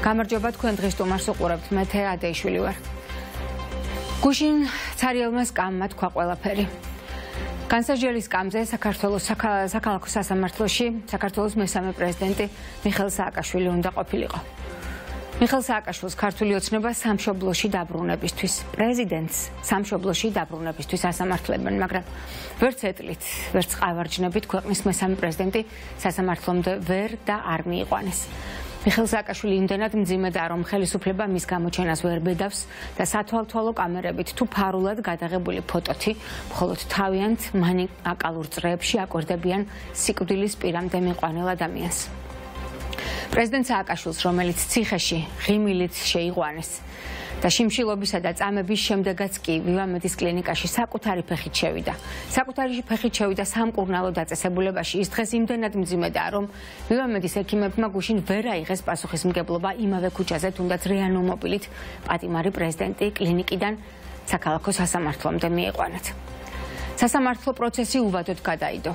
გამარჯობა თქვენ დღეს თომარს უყურებთ. მე თე ადეიშვილი ვარ. გუშინ ცარიელმა სკამმა თქვა ყველაფერი. განსაჯერის სკამზე საქართველოს საქალაქო სასამართლოში საქართველოს მესამე პრეზიდენტი მიხელ სააკაშვილი უნდა ყოფილიყო. მიხელ სააკაშვილს ქართული ოცნება სამშობლოში დაბრუნებისთვის. პრეზიდენტს სამშობლოში დაბრუნებისთვის ასამართლებენ მაგრამ ვერც ეტლით ვერც ყავარჯნებით ქვეყნის მესამე პრეზიდენტი სასამართლომდე ვერ და არ მიიყვანეს მიხელ სააკაშვილი იმდენად მძიმედა რომ ხელისუფლება მის გამოჩენას ვერ ბედავს და სათვალთვალო კამერებით თუ ფარულად გადაღებული ფოტოთი მხოლოდ თავიანთ მანიკალურ წრეებში აკვირდებიან სიკვდილის პირამდე მიყვანილ ადამიანს. პრეზიდენტ სააკაშვილს რომელიც ციხეში ღიმილით შეიყვანეს და შიმშილობისა და წამების შემდეგაც კი ვივამედის კლინიკაში საკუთარი ფეხით შევიდა. საკუთარი ფეხით შევიდა სამკურნალო დაწესებულებაში. ის დღეს იმდენად მძიმედაა, რომ ვივამედის ექიმებმა გუშინ ვერ აიღეს პასუხისმგებლობა იმავე ქუჩაზე, თუნდაც რეანიმობილით პატიმარი პრეზიდენტი კლინიკიდან საქალაქო სასამართლომდე მიიყვანათ. სასამართლო პროცესი უვადოდ გადაიდო.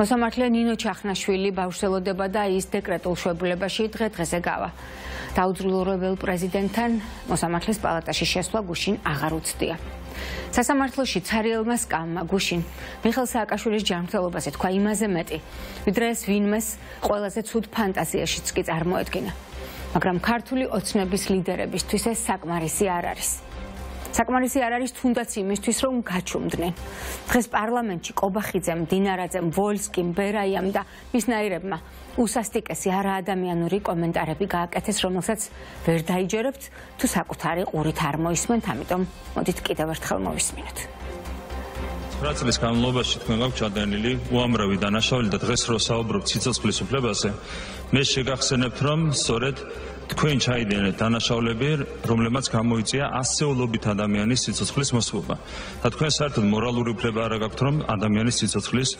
მოსამართლე ნინო ჩახნაშვილი ბავშველოდება და ის დეკრეტულ შვებულებაში დღე-დღეზე გავა. დაუძრულებელ პრეზიდენტთან მოსამართლეს პალატაში შესვლა გუშინ აღარ უცდია. სასამართლოში ცარიელმა სკამმა გუშინ მიხელ სააკაშვილის ჯანმრთელობაზე თქვა იმაზე მეტი, ვიდრე ეს ვინმეს ყველაზე ცუდ ფანტაზიაშიც კი წარმოედგინა. მაგრამ ქართული ოცნების ლიდერებისთვის ეს საკმარისი არ არის. საკმარისი არ არის თუნდაც იმისთვის რომ გაჩუმდნენ. დღეს პარლამენტში კობახიძემ დინარაძემ ვოლსკიმ ბერაიამ და მისნაირებმა უსასტიკესი არა ადამიანური კომენტარები გააკეთეს რომელსაც ვერ დაიჯერებთ თუ საკუთარი ყურით არ მოისმენთ ამიტომ მოდით კიდევ ერთხელ მოვისმინოთ. რაცლის განმავლობაში თქვენ გაქვთ ჩადენილი უამრავი დანაშაული და დღეს რო საუბრობთ სიცოცხლის უფლებაზე მე შეგახსენებთ რომ სწორედ თქვენ ჩაიდენეთ დანაშაულები, რომლებმაც გამოიწია ასეულობით ადამიანის სიცოცხლის მოსვლობა. და თქვენ საერთოდ მორალური უფლება არ გაქვთ, რომ ადამიანის სიცოცხლის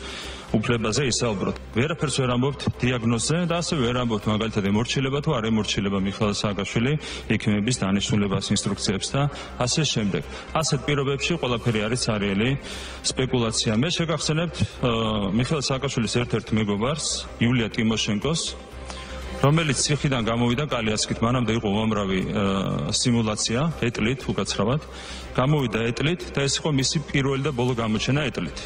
უფლებაზე ისაუბროთ. ვერაფერს ვერ ამბობთ დიაგნოზზე და ასე ვერ ამბობთ მაგალითად ემორჩილება თუ არ ემორჩილება მიხაილ სააკაშვილი ექიმების დანიშნულებას ინსტრუქციებს და ასე შემდეგ. ასეთ პირობებში ყველაფერი არის ცარიელი სპეკულაცია. მე შეგახსენებთ მიხაილ სააკაშვილის ერთ-ერთ მეგობარს, იულია ტიმოშენკოს, რომელიც ციხიდან გამოვიდა კალიასკით, მანამდე იყო უამრავი სიმულაცია, ეტლით უკაცრავად. გამოვიდა ეტლით და ეს იყო მისი პირველი და ბოლო გამოჩენა ეტლით.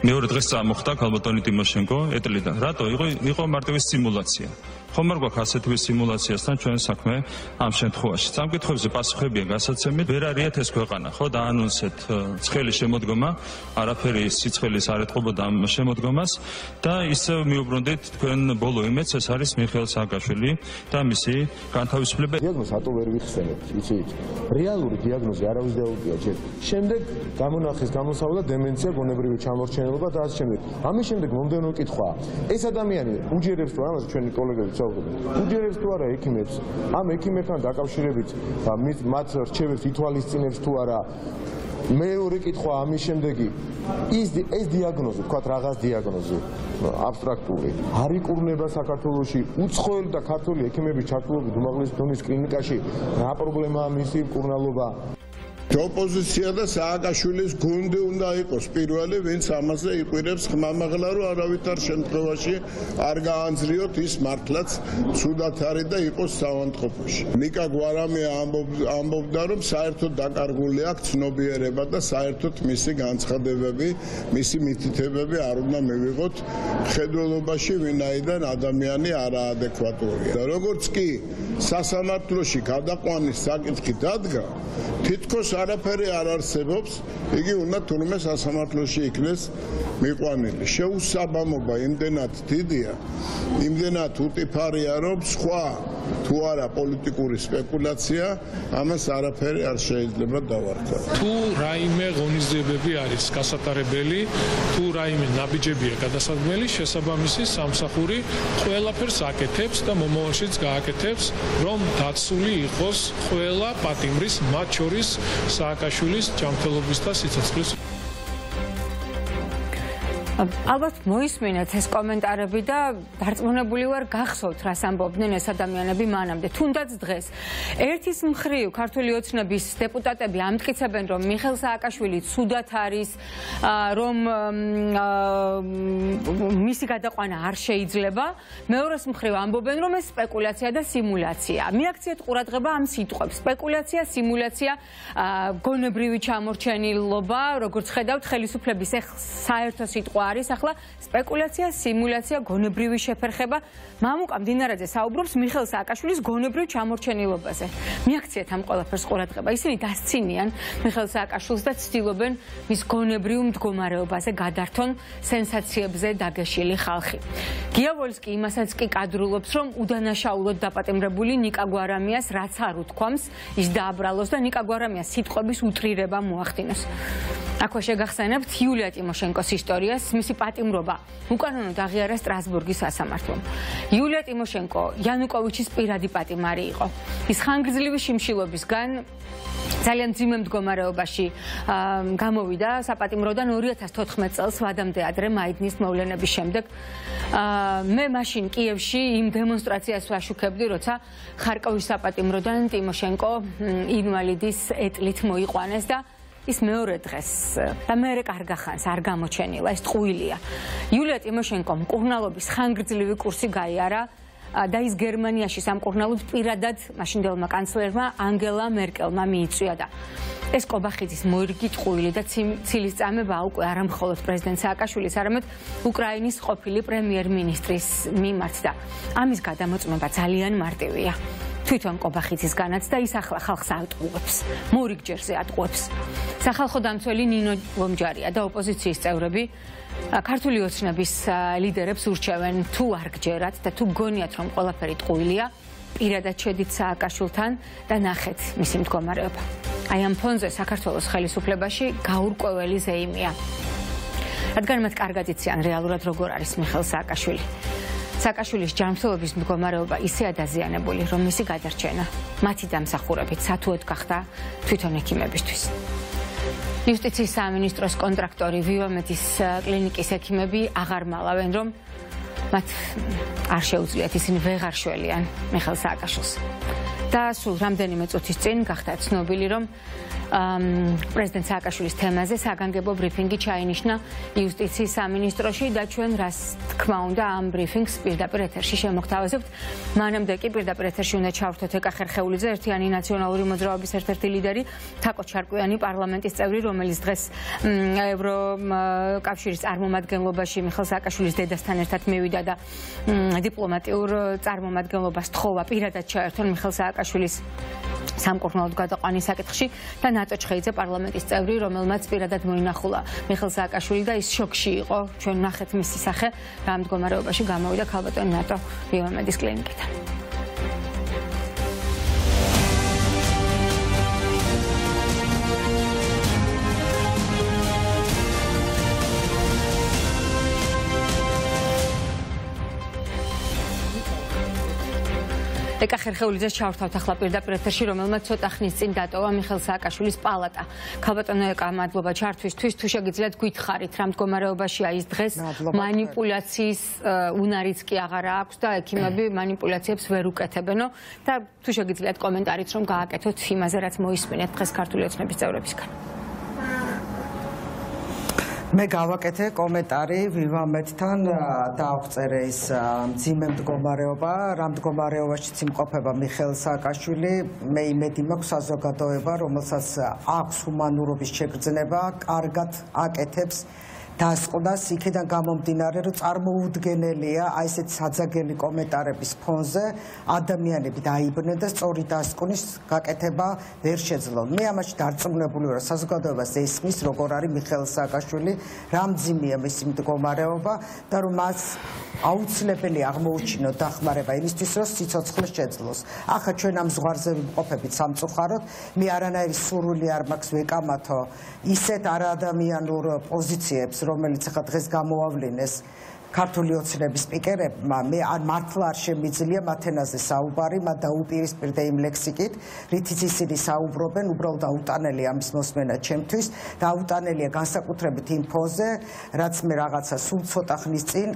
მეორე დღეს წამოხდა ქალბატონი ტიმოშენკო ეტლიდან. რატო იყო იყო მარტივი სიმულაცია? ხომ არ გვაქვს ასეთივე სიმულაციასთან ჩვენ საქმე ამ შემთხვევაში. სამკითხებზე პასუხებია გასაცემი, ვერ არიათ ეს ქვეყანა, ხო და ანონსეთ ცხელი შემოდგომა, არაფერი სიცხელის არ ეთყობოდა ამ შემოდგომას და ისევ მიუბრუნდით თქვენ ბოლო იმედს, ეს არის მიხეილ სააკაშვილი და მისი განთავისუფლება. დიაგნოზი ატო ვერ ვიხსენებთ, იცით? რეალური დიაგნოზი არავის დაუგია ჯერ. შემდეგ გამონახეს გამოსავლა დემენცია, გონებრივი ჩამორჩენილობა და ასე შემდეგ. ამის შემდეგ მომდენო კითხვა. ეს ადამიანი უჯერებს თუ ამას ჩვენი კოლეგები საუბრობენ. უჯერებს თუ არა ექიმებს, ამ ექიმებთან დაკავშირებით და მათ რჩევებს ითვალისწინებს თუ არა მეორე კითხვა ამის შემდეგი. ის ეს დიაგნოზი, თქვა რაღაც დიაგნოზი აბსტრაქტული. არ იკურნება საქართველოსი უცხოელ და ქართული ექიმების ჩართულობით უმაღლესი დონის კლინიკაში რა პრობლემაა მისი მკურნალობა ოპოზიცია და სააკაშვილის გუნდი უნდა იყოს პირველი, ვინც ამაზე იყვირებს ხმამაღლა, რომ არავითარ შემთხვევაში არ გაანძრიოთ ის მართლაც ცუდად არის და იყოს საავადმყოფოში. ნიკა გვარამი ამბობდა, რომ საერთოდ დაკარგული აქვს ცნობიერება და საერთოდ მისი განცხადებები, მისი მითითებები არ უნდა მივიღოთ ხედველობაში, ვინაიდან ადამიანი არაადეკვატურია. და როგორც კი სასამართლოში გადაყვანის საკითხი დადგა, თითქოს არაფერი არ არსებობს, იგი უნდა თურმე სასამართლოში იქნეს მიყვანილი. შეუსაბამობა იმდენად დიდია, იმდენად უტიფარია, რომ სხვა თუ არა პოლიტიკური სპეკულაცია, ამას არაფერი არ შეიძლება დავარქვა. თუ რაიმე ღონისძიებები არის გასატარებელი, თუ რაიმე ნაბიჯებია გადასადგმელი, შესაბამისი სამსახური ყველაფერს აკეთებს და მომავალშიც გააკეთებს, რომ დაცული იყოს ყველა პატიმრის, მათ შორის სააკაშვილის ჯანმრთელობის და სიცოცხლის ალბათ მოისმინეთ ეს კომენტარები და დარწმუნებული ვარ გახსოვთ რას ამბობდნენ ეს ადამიანები მანამდე. თუნდაც დღეს ერთის მხრივ ქართული ოცნების დეპუტატები ამტკიცებენ რომ მიხელ სააკაშვილი ცუდად არის რომ მისი გადაყვანა არ შეიძლება. მეორეს მხრივ ამბობენ რომ ეს სპეკულაცია და სიმულაცია. მიაქციეთ ყურადღება ამ სიტყვებს. სპეკულაცია სიმულაცია გონებრივი ჩამორჩენილობა როგორც ხედავთ ხელისუფლების ეხ საერთო სიტყვა არის ახლა სპეკულაცია, სიმულაცია, გონებრივი შეფერხება. მამუკა მდინარაძე საუბრობს მიხელ სააკაშვილის გონებრივ ჩამორჩენილობაზე. მიაქციეთ ამ ყველაფერს ყურადღება. ისინი დასცინიან მიხელ სააკაშვილს და ცდილობენ მის გონებრივ მდგომარეობაზე გადართონ სენსაციებზე დაგეშილი ხალხი. გიავოლსკი იმასაც კი კადრულობს, რომ უდანაშაულოდ დაპატიმრებული ნიკა გვარამიას რაც არ უთქვამს, ის დააბრალოს და ნიკა გვარამიას სიტყვების უტრირება მოახდინოს. აქვე შეგახსენებთ იულია ტიმოშენკოს ისტორიას, მისი პატიმრობა უკანონოდ აღიარა სტრასბურგის სასამართლომ. იულია ტიმოშენკო იანუკოვიჩის პირადი პატიმარი იყო. ის ხანგრძლივი შიმშილობისგან ძალიან ძიმე მდგომარეობაში გამოვიდა საპატიმროდან 2014 წელს ვადამდე ადრე მაიდნის მოვლენების შემდეგ. მე მაშინ კიევში იმ დემონსტრაციას ვაშუქებდი, როცა ხარკოვის საპატიმროდან ტიმოშენკო ინვალიდის ეტლით მოიყვანეს და ის მეორე დღეს. და მეორე კარგახანს არ გამოჩენილა ეს ტყუილია. იულია ტიმოშენკომ კურნალობის ხანგრძლივი კურსი გაიარა და ის გერმანიაში სამკურნალოდ პირადად მაშინდელმა კანცლერმა ანგელა მერკელმა მიიწვია და ეს კობახიძის მოირგი ტყუილი და ცილის წამება უკვე არ ამხოლოდ პრეზიდენტ სააკაშვილის არამედ უკრაინის ყოფილი პრემიერ-მინისტრის მიმართ და ამის გადამოწმება ძალიან მარტივია თვითონ კობახიძისგანაც და ის ახლა ხალხს ატყუებს, მორიგჯერზე ატყუებს. სახალხო დამცველი ნინო ლომჯარია და ოპოზიციის წევრები ქართული ოცნების ლიდერებს ურჩევენ თუ არ გჯერათ და თუ გონიათ რომ ყველაფერი ტყუილია, პირადად შედით სააკაშვილთან და ნახეთ მისი მდგომარეობა. აი ამ ფონზე საქართველოს ხელისუფლებაში გაურკვეველი ზეიმია. რადგან მათ კარგად იციან რეალურად როგორ არის მიხელ სააკაშვილი. საკაშვილის ჯანმრთელობის მდგომარეობა ისეა დაზიანებული, რომ მისი გადარჩენა მათი დამსახურებით სათუოდ გახდა თვითონ ექიმებისთვის. იუსტიციის სამინისტროს კონტრაქტორი ვივამეთის კლინიკის ექიმები აღარ მალავენ, რომ მათ არ შეუძლიათ ისინი ვეღარ შველიან მიხელ სააკაშვილს. და სულ რამდენიმე წუთის წინ გახდა ცნობილი, რომ პრეზიდენტ სააკაშვილის თემაზე საგანგებო ბრიფინგი ჩაინიშნა იუსტიციის სამინისტროში და ჩვენ რას თქმა უნდა ამ ბრიფინგს პირდაპირ ეთერში შემოგთავაზებთ. მანამდე კი პირდაპირ ეთერში უნდა ჩავრთოთ ეკა ხერხეულიძე, ერთიანი ნაციონალური მოძრაობის ერთ-ერთი ლიდერი, თაკო ჩარკვიანი პარლამენტის წევრი, რომელიც დღეს ევროკავშირის წარმომადგენლობაში მიხელ სააკაშვილის დედასთან ერთად მივიდა და დიპლომატიურ წარმომადგენლობას თხოვა პირადად ჩაერთონ მიხელ სააკაშვილის სამკურნალოდ გადაყვანის საკითხში და ნატო ჩხეიძე პარლამენტის წევრი, რომელმაც პირადად მოინახულა მიხელ სააკაშვილი და ის შოკში იყო. ჩვენ ნახეთ მისი სახე რა მდგომარეობაში გამოვიდა ქალბატონი ნატო ბიომედის კლინიკიდან. ეკა ხერხეულიძეს ჩავრთავთ ახლა პირდაპირ ეთერში, რომელმაც ცოტა ხნის წინ დატოვა მიხელ სააკაშვილის პალატა. ქალბატონო ეკა, მადლობა ჩართვისთვის. თუ შეგიძლიათ გითხარით, რა მდგომარეობაშია ის დღეს? манипуляციის უნარიც კი აღარ აქვს და ექიმები манипуляციებს ვერ უკეთებენო და თუ შეგიძლიათ კომენტარით რომ გააკეთოთ იმაზე, რაც მოისმინეთ დღეს ქართული ოცნების წევრებისგან. მე გავაკეთე კომენტარი ვივამეთთან და აღწერე ის მძიმე მდგომარეობა, რა მდგომარეობაშიც იმყოფება მიხელ სააკაშვილი. მე იმედი მაქვს საზოგადოება, რომელსაც აქვს ჰუმანურობის შეგრძნება, კარგად აკეთებს დასყდას იქიდან გამომდინარე რომ წარმოუდგენელია აი ესეთ საძაგელი კომენტარების ფონზე ადამიანები დაიბნენ და სწორი დასკვნის გაკეთება ვერ შეძლონ. მე ამაში დარწმუნებული ვარ საზოგადოებას ესმის როგორ არის მიხელ სააკაშვილი, რამძიმია მისი მდგომარეობა და რომ მას აუცილებელი აღმოუჩინოთ დახმარება იმისთვის რომ სიცოცხლე შეძლოს. ახლა ჩვენ ამ ზღვარზე ვიმყოფებით სამწუხაროდ, მე არანაირი სურვილი არ მაქვს ვეკამათო ისეთ არაადამიანურ პოზიციებს, რომელიც ახლა დღეს გამოავლინეს ქართული ოცნების სპიკერებმა მე არ მართლა არ შემიძლია მათენაზე საუბარი, მათ დაუპირისპირდა იმ ლექსიკით, რითიც ისინი საუბრობენ, უბრალოდ აუტანელი ამის მოსმენა ჩემთვის და აუტანელია განსაკუთრებით იმ ფონზე, რაც მე რაღაცა სულ ცოტა ხნის წინ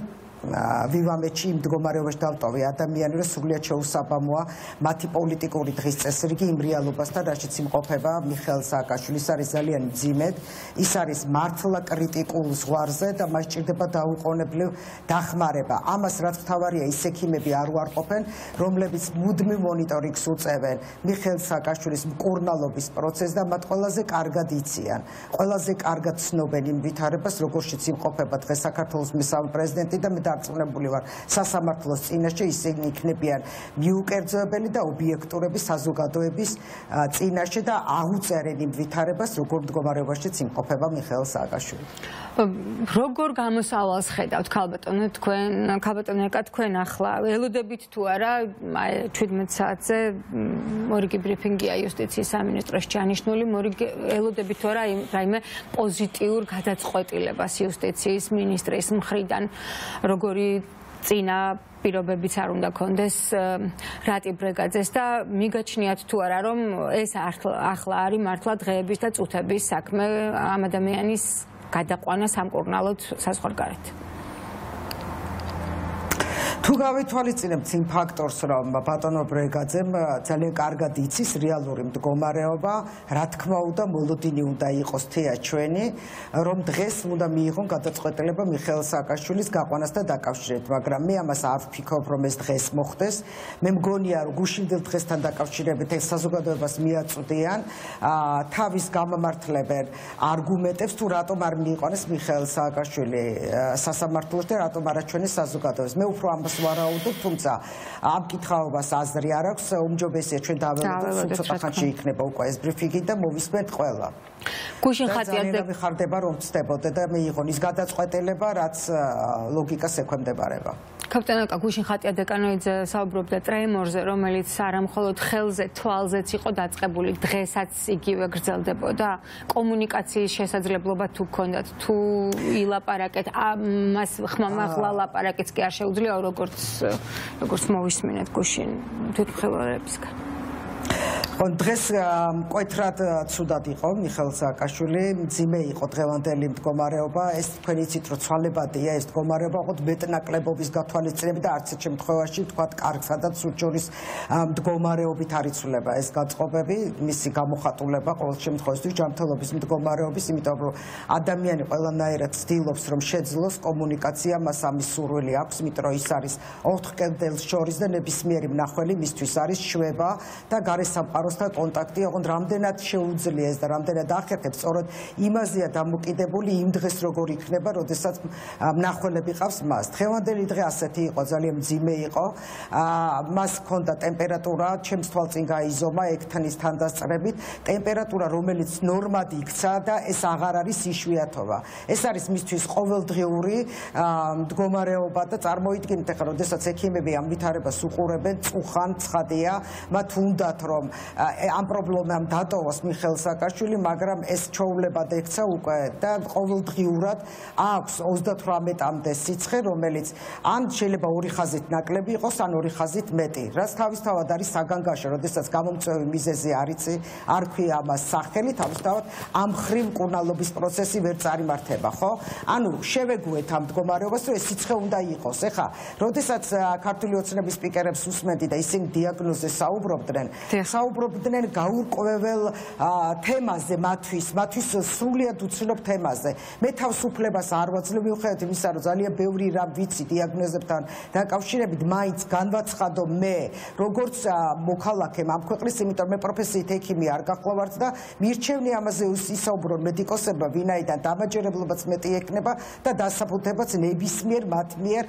ვივამეთში იმ მდგომარეობაში დავტოვე. ადამიანი რომ სრულიად შეუსაბამოა მათი პოლიტიკური დღის წესრიგი იმ რეალობასთან რაშიც იმყოფება მიხელ სააკაშვილის. არის ძალიან ძიმედ ის არის მართლა კრიტიკულ ზღვარზე და მას ჭირდება დაუყოვნებლივ დახმარება. ამას რაც თავარია ის ექიმები არ უარყოფენ რომლებიც მუდმივ მონიტორინგს უწევენ მიხელ სააკაშვილის მკურნალობის პროცესს და მათ ყველაზე კარგად იციან. ყველაზე კარგად ცნობენ იმ ვითარებას როგორშიც იმყოფება დღეს საქართველოს მესამე პრეზიდენტი და მე დარწმუნებული ვარ. სასამართლოს წინაშე ისინი იქნებიან მიუკერძოებელი და ობიექტურები საზოგადოების წინაშე და აუწერენ იმ ვითარებას როგორ მდგომარეობაშიც იმყოფება მიხეილ სააკაშვილი როგორ გამოსავალს ხედავთ? ქალბატონო თქვენ ქალბატონო ეკა თქვენ ახლა? ელოდებით თუ არა? აი 17 საათზე მორიგი ბრიფინგია იუსტიციის სამინისტროს ჩანიშნული. მორიგი ელოდებით თუ არა რაიმე პოზიტიურ გადაწყვეტილებას იუსტიციის მინისტრის მხრიდან. როგორი წინა პირობებიც არ უნდა კონდეს რატი ბრეგაძეს და მიგაჩნიათ თუ არა რომ ეს ახლა არის მართლა დღეების და წუთების საქმე ამ ადამიანის გადაყვანა სამკურნალოდ საზღვარგარეთ. თუ გავითვალისწინებთ იმ ფაქტორს, რომ ბატონო ბრეგაძემ ძალიან კარგად იცის რეალური მდგომარეობა, რა თქმა უნდა, მოლოდინი უნდა იყოს თეა ჩვენი, რომ დღეს უნდა მიიღონ გადაწყვეტილება მიხეილ სააკაშვილის გაყვანასთან დაკავშირებით, მაგრამ მე ამას არ ვფიქრობ, რომ ეს დღეს მოხდეს. მე მგონია, რომ გუშინდელ დღესთან დაკავშირებით ეს საზოგადოებას მიაწვდიან, თავის გამამართლებენ არგუმენტებს, თუ რატომ არ მიიყვანეს მიხეილ სააკაშვილი სასამართლოში და რატომ არაჩვენეს საზოგადოებას. მე უფრო ამას ვარაუდობ, თუმცა ამ კითხაობას აზრი არ აქვს, უმჯობესია ჩვენ დავევალოთ, ცოტა ხანში იქნება უკვე ეს ბრიფინგი და მოვისმენთ ყველა. გუშინ ხატიაზე ვიხარდება რომ ცდებოდე და მეიღონ ის გადაწყვეტილება, რაც ლოგიკას ექვემდებარება. კაპიტანაკა გუშინ ხატია დეკანოიძე საუბრობდა ტრემორზე, რომელიც არამხოლოდ ხელზე, თვალზეც იყო დაწყებული, დღესაც იგივე გრძელდებოდა. კომუნიკაციის შესაძლებლობა თუ გქონდათ, თუ ილაპარაკეთ, ამას ხმამაღლა ლაპარაკიც კი არ შეუძლიაო, როგორც როგორც მოვისმინეთ გუშინ თვითმხილველებისგან. ხო დღეს მკვეთრად ცუდად იყო მიხელ სააკაშვილი მძიმე იყო დღევანდელი მდგომარეობა. ეს თქვენ იცით რომ ცვალებადია ეს მდგომარეობა ხო მეტნაკლებობის გათვალისწინებით და არც ერთ შემთხვევაში თქვა კარგსა და სუჩურის მდგომარეობით არიცულება ეს გაწყობები მისი გამოხატულება ყოველ შემთხვევაში ჯანმრთელობის მდგომარეობის იმიტომ რომ ადამიანი ყველანაირად ცდილობს რომ შეძლოს კომუნიკაცია მას ამის სურვილი აქვს იმიტომ რომ ის არის ოთხ კედელს შორის და ნებისმიერი მნახველი მისთვის არის შვება და გარესამყარო სამყაროსთან კონტაქტი ოღონდ რამდენად შეუძლია ეს და რამდენად ახერხებს სწორედ იმაზეა დამოკიდებული იმ დღეს როგორ იქნება, როდესაც მნახველები ყავს მას. დღევანდელი დღე ასეთი იყო, ძალიან მძიმე იყო. მას ჰქონდა ტემპერატურა, ჩემს თვალწინ გაიზომა ექთანის თანდასწრებით, ტემპერატურა რომელიც ნორმად იქცა და ეს აღარ არის იშვიათობა. ეს არის მისთვის ყოველდღიური მდგომარეობა და წარმოიდგინეთ ახლა, როდესაც ექიმები ამ ვითარებას უყურებენ, წუხან, ცხადია, მათ უნდათ რომ ამ პრობლემამ დატოვოს მიხელ სააკაშვილი, მაგრამ ეს ჩაულება დექცა უკვე და ყოველდღიურად აქვს 38-მდე სიცხე, რომელიც ან შეიძლება ორი ხაზით ნაკლები იყოს, ან ორი ხაზით მეტი. რაც თავისთავად არის საგანგაშო, როდესაც გამომწვევი მიზეზი არიცი, არ ქვია ამას სახელი, თავისთავად ამ ხრივ კურნალობის პროცესი ვერ წარიმართება, ხო? ანუ შევეგუეთ ამ მდგომარეობას, რომ ეს სიცხე უნდა იყოს. ეხა, როდესაც ქართული ოცნების სპიკერებს უსმენდი და ისინი დიაგნოზზე საუბრობდნენ, საუბრობდნენ საუბრობდნენ გაურკვეველ თემაზე მათთვის, მათთვის სრულიად უცნობ თემაზე. მე თავისუფლებას არ ვაძლევ მიუხედავად იმისა, რომ ძალიან ბევრი რამ ვიცი დიაგნოზებთან დაკავშირებით, მაინც განვაცხადო მე, როგორც მოქალაქე ამ ქვეყნის, იმიტომ მე პროფესიით ექიმი არ გახლავართ და მირჩევნი ამაზე ისაუბრო მედიკოსებმა, ვინაიდან დამაჯერებლობაც მეტი ექნება და დასაფუთებაც ნებისმიერ მათ მიერ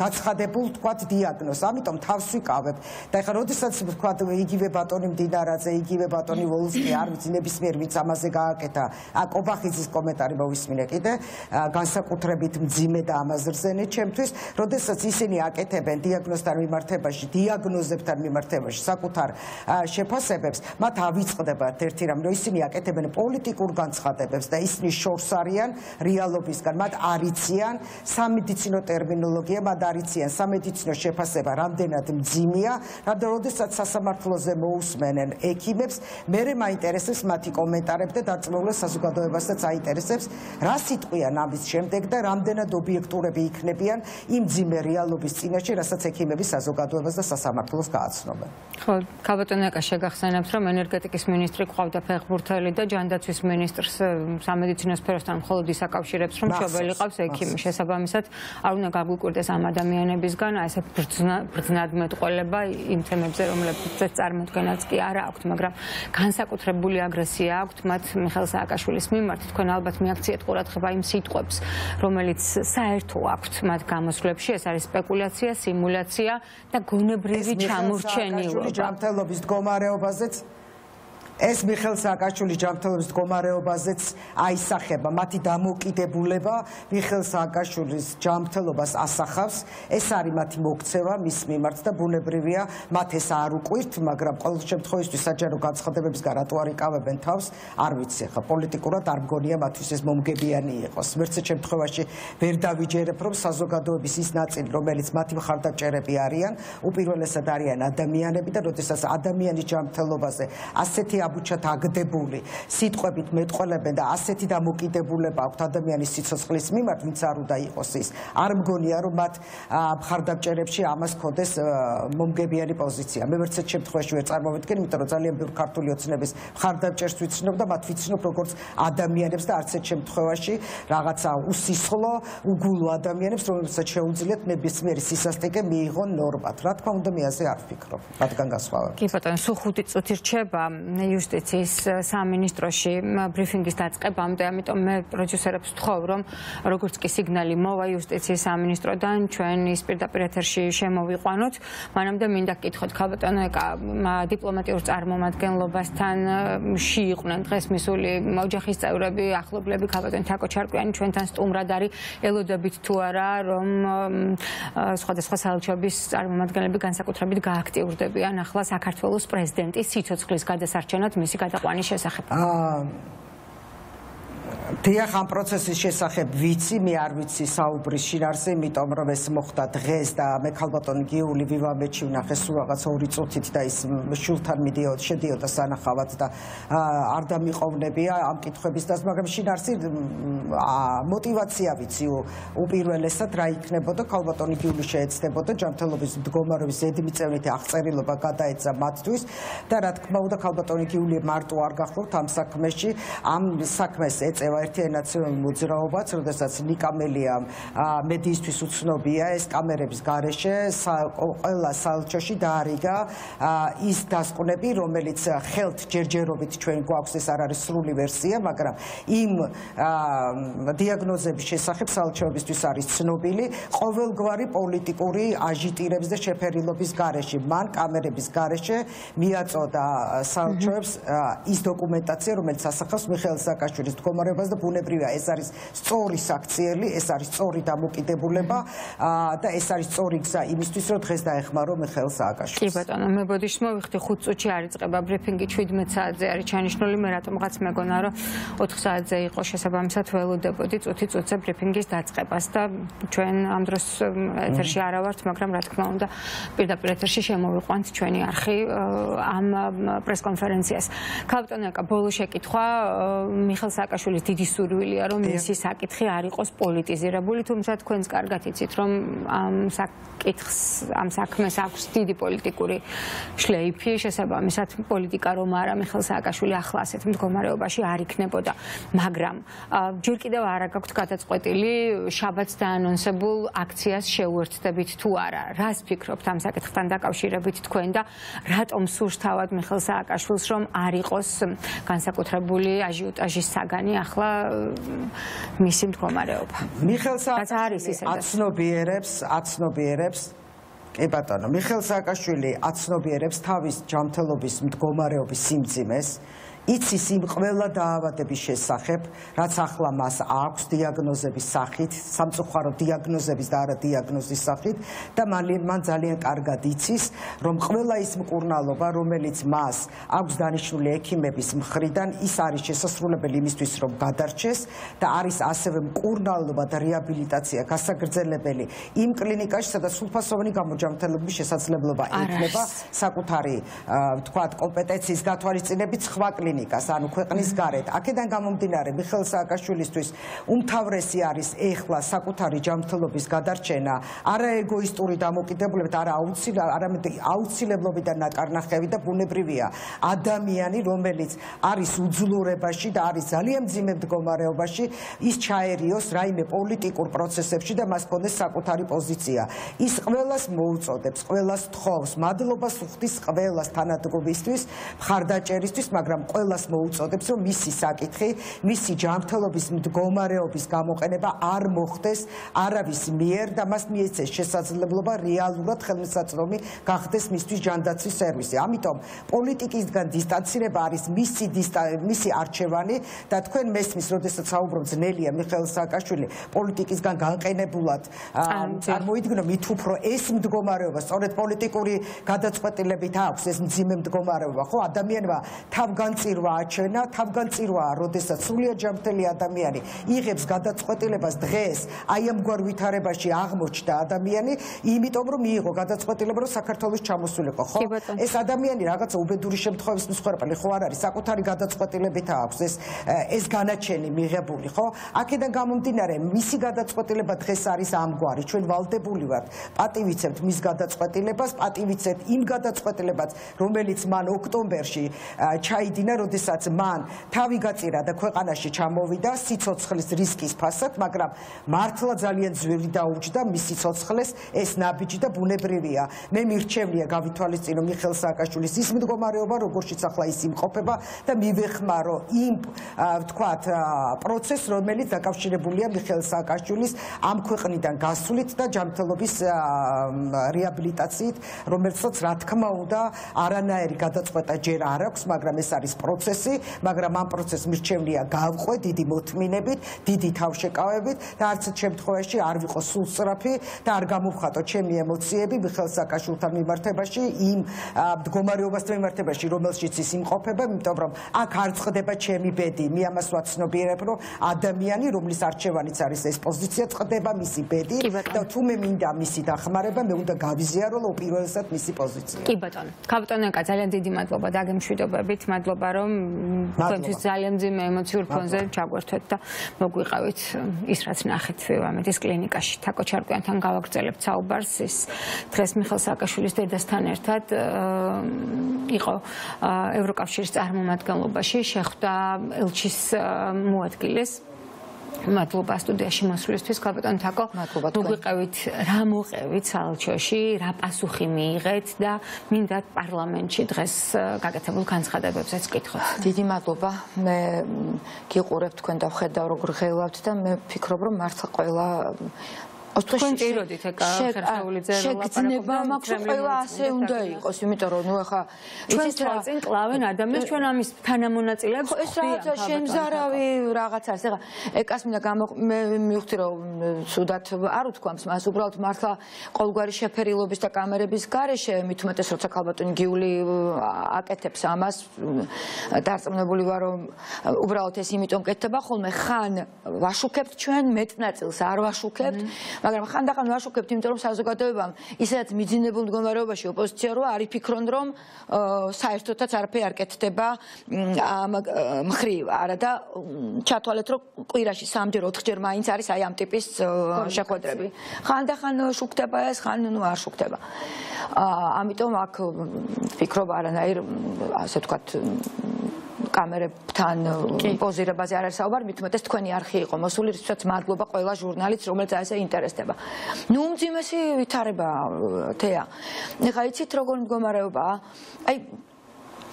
გაცხადებულ თქვათ დიაგნოზს. ამიტომ თავს ვიკავებ. და ეხლა როდესაც თქვათ იგივე ბატონი მდინარაძე, იგივე ბატონი ვოლსკი, არ ვიცი ნებისმიერ ვინც ამაზე გააკეთა. ა კობახიძის კომენტარი მოვისმინე კიდე, განსაკუთრებით მძიმე და ამაზრზენი ჩემთვის, როდესაც ისინი აკეთებენ დიაგნოზთან მიმართებაში, დიაგნოზებთან მიმართებაში საკუთარ შეფასებებს, მათ ავიწყდებათ ერთი რამ, რომ ისინი აკეთებენ პოლიტიკურ განცხადებებს და ისინი შორს არიან რეალობისგან, მათ არიციან სამედიცინო ტერმინოლოგია, მათ არიციან სამედიცინო შეფასება რამდენად მძიმეა, რადგან როდესაც სასამართლოზე მოусმენენ ექიმებს, მე მაინტერესებს მათი კომენტარები და დაწმულა საზოგადოებასაც აინტერესებს, რა სიტყვიან ამის შემდეგ და რამდენად ობიექტურები იქნებიან იმ ძიმე რეალობის წინაშე, რასაც ექიმები საზოგადოებას და სასამართლოს გააცნობენ. ხო, კაბატონაკა შეგახსენებს, რომ ენერგეტიკის მინისტრი ყავდა ფეხბურთელი და ჯანდაცვის მინისტრს სამედიცინო სფეროსთან მხოლოდ ისაკავშირებს, რომ შობელი ყავს ექიმი. შესაბამისად, არ უნდა გაგვიკვირდეს ამ ადამიანებისგან აი ეს ბრძნად მეტყოლება იმ თემებზე, რომლებიც წარმოქმნაც კი არა აქვთ, მაგრამ განსაკუთრებული აგრესია აქვთ მათ მიხელ სააკაშვილის მიმართ. თქვენ ალბათ მიაქციეთ ყურადღება იმ სიტყვებს, რომელიც საერთო აქვთ მათ გამოსვლებში, ეს არის სპეკულაცია, სიმულაცია და გონებრივი ჩამორჩენილობა. ჯანმრთელობის მდგომარეობაზეც ეს მიხელ სააკაშვილის ჯანმრთელობის მდგომარეობაზეც აისახება. მათი დამოკიდებულება მიხელ სააკაშვილის ჯანმრთელობას ასახავს. ეს არის მათი მოქცევა მის მიმართ და ბუნებრივია მათ ეს არ უკვირთ მაგრამ ყოველ შემთხვევაში საჯარო განცხადებებისგან რატო არ იკავებენ თავს. არ ვიცი ხა პოლიტიკურად არ მგონია მათთვის ეს მომგებიანი იყოს. მერცე შემთხვევაში ვერ დავიჯერებ რომ საზოგადოების ის ნაწილი რომელიც მათი მხარდაჭერები არიან უპირველესად არიან ადამიანები და როდესაც ადამიანის ჯანმრთელობაზე ასეთი აბუჩათ აგდებული სიტყვებით მეტყოლებენ და ასეთი დამოკიდებულება აქვთ ადამიანის სიცოცხლის მიმართ, ვინც არ უნდა იყოს ის. არ მგონია რომ მათ მხარდამჭერებში ამას ქონდეს მომგებიანი პოზიცია. მე ვერცეთ შემთხვევაში ვერ წარმოვიდგენ, იმიტომ რომ ძალიან ბევრი ქართული ოცნების მხარდამჭერს ვიცნობ და მათ ვიცნობ როგორც ადამიანებს და არც ერთ შემთხვევაში რაღაცა უსისხლო, უგულო ადამიანებს, რომელსაც შეუძლიათ ნებისმიერი სისასტიკე მიიღონ ნორმად. რა თქმა უნდა, მე ასე არ ვფიქრობ. რადგან გასხვავებით. კი ბატონო, სულ 5 წუთი რჩება. იუსტიციის სამინისტროში ბრიფინგის დაწყებამდე, ამიტომ მე პროდიუსერებს ვთხოვ, რომ როგორც კი სიგნალი მოვა იუსტიციის სამინისტროდან, ჩვენ ის პირდაპირ ეთერში შემოვიყვანოთ. მანამდე მინდა გკითხოთ, ქალბატონო, ეკა დიპლომატიურ წარმომადგენლობასთან შეიყვნენ დღეს მისული ოჯახის წევრები, ახლობლები, ქალბატონი თაკო ჩარკვიანი ჩვენთან სტუმრად არის. ელოდებით თუ არა, რომ სხვადასხვა საელჩოების წარმომადგენლები განსაკუთრებით გააქტიურდებიან ახლა საქართველოს პრეზიდენტის სიცოცხლის გადასარჩენად გქონათ მისი გადაყვანის შესახებ? აა დიახ ამ პროცესის შესახებ ვიცი, მე არ ვიცი საუბრის შინარზე, იმიტომ რომ ეს მოხდა დღეს და მე ქალბატონი გიული ვივამეთში ვნახე სულ რაღაც ორი წუთით და ის შულთან მიდიოდა, შედიოდა სანახავად და არ დამიყოვნებია ამ კითხების და მაგრამ შინარზე მოტივაცია ვიცი უპირველესად რა იქნებოდა ქალბატონი გიული შეეცდებოდა ჯანმრთელობის მდგომარეობის ზედმიწევნით აღწერილობა გადაეცა მათთვის და რა თქმა უნდა ქალბატონი გიული მარტო არ გახურთ ამ საქმეში ამ საქმეს ეწევა ერთიანი ნაციონალური მოძრაობაც, როდესაც ნიკამელია მედიისთვის უცნობია ეს კამერების გარეშე ყველა სალჩოში დაარიგა ის დასკვნები, რომელიც ხელთ ჯერჯერობით ჩვენ გვაქვს ეს არ არის სრული ვერსია, მაგრამ იმ დიაგნოზების შესახებ სალჩოებისთვის არის ცნობილი ყოველგვარი პოლიტიკური აჟიტირების და შეფერილობის გარეშე. მან კამერების გარეშე მიაწოდა სალჩოებს ის დოკუმენტაცია, რომელიც ასახავს მიხეილ სააკაშვილის მდგომარეობას და ბუნებრივია ეს არის სწორი საქციელი, ეს არის სწორი დამოკიდებულება და ეს არის სწორი გზა იმისთვის, რომ დღეს დაეხმარო მიხეილ სააკაშვილს. კი ბატონო, მე ბოდიშ მოვიხდი 5 წუთში არიწება ბრიფინგი 17 საათზე არის ჩანიშნული, მე რატომღაც მეგონა რომ 4 საათზე იყო შესაბამისად ველოდებოდი წუთი წუთზე ბრიფინგის დაწყებას და ჩვენ ამ დროს ეთერში არა ვართ, მაგრამ რა თქმა უნდა პირდაპირ ეთერში შემოვიყვანთ ჩვენი არხი ამ პრესკონფერენციას. კაპიტანაკა ბოლო შეკითხვა მიხეილ სააკაშვილის დიდი სურვილია რომ მისი საკითხი არ იყოს პოლიტიზირებული თუმცა თქვენს კარგად იცით რომ ამ საკითხს ამ საქმეს აქვს დიდი პოლიტიკური შლეიფი შესაბამისად პოლიტიკა რომ არა მიხელ სააკაშვილი ახლა ასეთ მდგომარეობაში არ იქნებოდა. მაგრამ ჯერ კიდევ არა გაქვთ გადაწყვეტილი შაბათს დაანონსებულ აქციას შეუერთდებით თუ არა. რას ფიქრობთ ამ საკითხთან დაკავშირებით თქვენ და რატომ სურს თავად მიხელ სააკაშვილს რომ არ იყოს განსაკუთრებული აჟიოტაჟის საგანი ახლა მისი მდგომარეობა. მიხელ სააკაშვილი აცნობიერებს, აცნობიერებს კი ბატონო, მიხელ სააკაშვილი აცნობიერებს თავის ჯანმრთელობის მდგომარეობის სიმძიმეს. იცის იმ ყველა დაავადების შესახებ, რაც ახლა მას აქვს დიაგნოზების სახით, სამწუხარო დიაგნოზების და არა დიაგნოზის სახით და მან ძალიან კარგად იცის, რომ ყველა ის მკურნალობა, რომელიც მას აქვს დანიშნული ექიმების მხრიდან, ის არის შესაძლებელი იმისთვის, რომ გადარჩეს და არის ასევე მკურნალობა და რეაბილიტაცია გასაგრძელებელი იმ კლინიკაში, სადაც სულფასოვანი გამოჯანმრთელების შესაძლებლობა ექნება საკუთარი, ვთქვათ, კომპეტენციის გათვალისწინებით სხვა კლინიკაში კლინიკას, ანუ ქვეყნის გარეთ. აქედან გამომდინარე, მიხელ სააკაშვილისთვის უმთავრესი არის ეხლა საკუთარი ჯანმრთელობის გადარჩენა, არა ეგოისტური დამოკიდებულებით, არა აუცილებლად, არამედ აუცილებლობიდან ნაკარნახევი და ბუნებრივია. ადამიანი, რომელიც არის უძლურებაში და არის ძალიან მძიმე მდგომარეობაში, ის ჩაერიოს რაიმე პოლიტიკურ პროცესებში და მას კონდეს საკუთარი პოზიცია. ის ყველას მოუწოდებს, ყველას თხოვს, მადლობას უხდის ყველას თანადგომისთვის, მხარდაჭერისთვის, მაგრამ ყველას მოუწოდებს, რომ მისი საკითხი, მისი ჯანმრთელობის მდგომარეობის გამოყენება არ მოხდეს არავის მიერ და მას მიეცეს შესაძლებლობა რეალურად ხელმისაწვდომი გახდეს მისთვის ჯანდაცვის სერვისი. ამიტომ პოლიტიკისგან დისტანცირება არის მისი მისი არჩევანი და თქვენ მესმის, როდესაც საუბრობ ძნელია მიხეილ სააკაშვილი პოლიტიკისგან განყენებულად წარმოიდგინო მით უფრო ეს მდგომარეობა სწორედ პოლიტიკური გადაწყვეტილებით აქვს ეს მძიმე მდგომარეობა, ხო? ადამიანმა თავგანწი თავგანწირვა აჩვენა, თავგანწირვაა, როდესაც სულიერ ჯანმრთელი ადამიანი იღებს გადაწყვეტილებას დღეს, აი ამგვარ ვითარებაში აღმოჩნდა ადამიანი, იმიტომ რომ მიიღო გადაწყვეტილება, რომ საქართველოს ჩამოსულიყო, ხო? ეს ადამიანი რაღაცა უბედური შემთხვევის მსხვერპლი ხო არ არის, საკუთარი გადაწყვეტილებით აქვს ეს ეს განაჩენი მიღებული, ხო? აქედან გამომდინარე, მისი გადაწყვეტილება დღეს არის ამგვარი, ჩვენ ვალდებული ვართ, პატივიცებთ მის გადაწყვეტილებას, პატივიცებთ იმ გადაწყვეტილებას, რომელიც მან ოქტომბერში ჩაიდინა როდესაც მან თავი გაწირა და ქვეყანაში ჩამოვიდა სიცოცხლის რისკის ფასად, მაგრამ მართლა ძალიან ძვირი დაუჯდა მის სიცოცხლეს ეს ნაბიჯი და ბუნებრივია. მე მირჩევნია გავითვალისწინო მიხელ სააკაშვილის ის მდგომარეობა, როგორშიც ახლა ის იმყოფება და მივეხმარო იმ ვთქვათ პროცესს, რომელიც დაკავშირებულია მიხელ სააკაშვილის ამ ქვეყნიდან გასულით და ჯანმრთელობის რეაბილიტაციით, რომელსაც რა თქმა უნდა არანაირი გადაწყვეტა ჯერ არ აქვს, მაგრამ ეს არის პროცესი, მაგრამ ამ პროცესს მირჩევნია გავყვე დიდი მოთმინებით, დიდი თავშეკავებით და არც შემთხვევაში არ ვიყო სულ სწრაფი და არ გამოვხატო ჩემი ემოციები მიხელ საკაშულთან მიმართებაში, იმ მდგომარეობასთან მიმართებაში, რომელშიც ის იმყოფება, იმიტომ რომ აქ არ წდება ჩემი ბედი, მე ამას ვაცნობიერებ, რომ ადამიანი, რომლის არჩევანიც არის ეს პოზიცია, წდება მისი ბედი და თუ მე მინდა მისი დახმარება, მე უნდა გავიზიარო უპირველესად მისი პოზიცია. კი ბატონო. კაპიტანაკა ძალიან დიდი მადლობა დაგემშვიდობებით, მადლობა რომ თქვენთვის ძალიან ძიმე ემოციურ ფონზე ჩაგვერთვეთ და მოგვიყავით ის რაც ნახეთ ამეთის კლინიკაში. თაკო ჩარკვიანთან გავაგრძელებთ საუბარს. ის დღეს მიხელ სააკაშვილის დედასთან ერთად იყო ევროკავშირის წარმომადგენლობაში შეხვდა ელჩის მოადგილეს მადლობა სტუდიაში მოსვლისთვის კაპიტან თაკო. მადლობა თქვენ. მოგვიყევით რა მოყევით სალჩოში, რა პასუხი მიიღეთ და მინდათ პარლამენტში დღეს გაკეთებულ განცხადებებსაც კითხოთ. დიდი მადლობა. მე გიყურებ თქვენ და ვხედავ როგორ ღელავთ და მე ფიქრობ რომ მართლა ყველა თქვენ ჭიროდით ეკა ხერხეული ძერა შეგძნება მაქვს ყველა ასე უნდა იყოს იმიტომ რომ ნუ ახლა რა წინ კლავენ ადამიანს ჩვენ ამის თანამონაწილეებს ეს რაღაცა შემზარავი რაღაც არის ეხლა ეკას მინდა მე მივხვდი რომ სუდათ არ უთქვამს მას უბრალოდ მართლა ყოველგვარი შეფერილობის და კამერების გარეშე უმეტეს როცა ქალბატონი გიული აკეთებს ამას დარწმუნებული ვარ რომ უბრალოდ ეს იმიტომ კეთდება ხოლმე ხან ვაშუქებთ ჩვენ მეტნაწილს არ ვაშუქებთ მაგრამ ხანდახან ვაშუქებთ იმიტომ რომ საზოგადოებამ ისედაც მიძინებულ მდგომარეობაში ოპოზიცია როა არის ფიქრონ რომ საერთოდაც არაფერი არ კეთდება ამ მხრივ არა და ჩათვალეთ რომ კვირაში სამჯერ ოთხჯერ მაინც არის აი ამ ტიპის შეხვედრები. ხანდახან შუქდება ეს ხან ნუ არ შუქდება. ამიტომ აქ ფიქრობ არანაირ ასე ვთქვათ კამერებთან პოზირებაზე არ არის საუბარი, მით უმეტეს თქვენი არხი იყო მოსული, რითაც მადლობა ყველა ჟურნალისტს, რომელიც ასე ინტერესდება. ნუ უმძიმესი ვითარება თეა. ეხლა იცით როგორ მდგომარეობაა? აი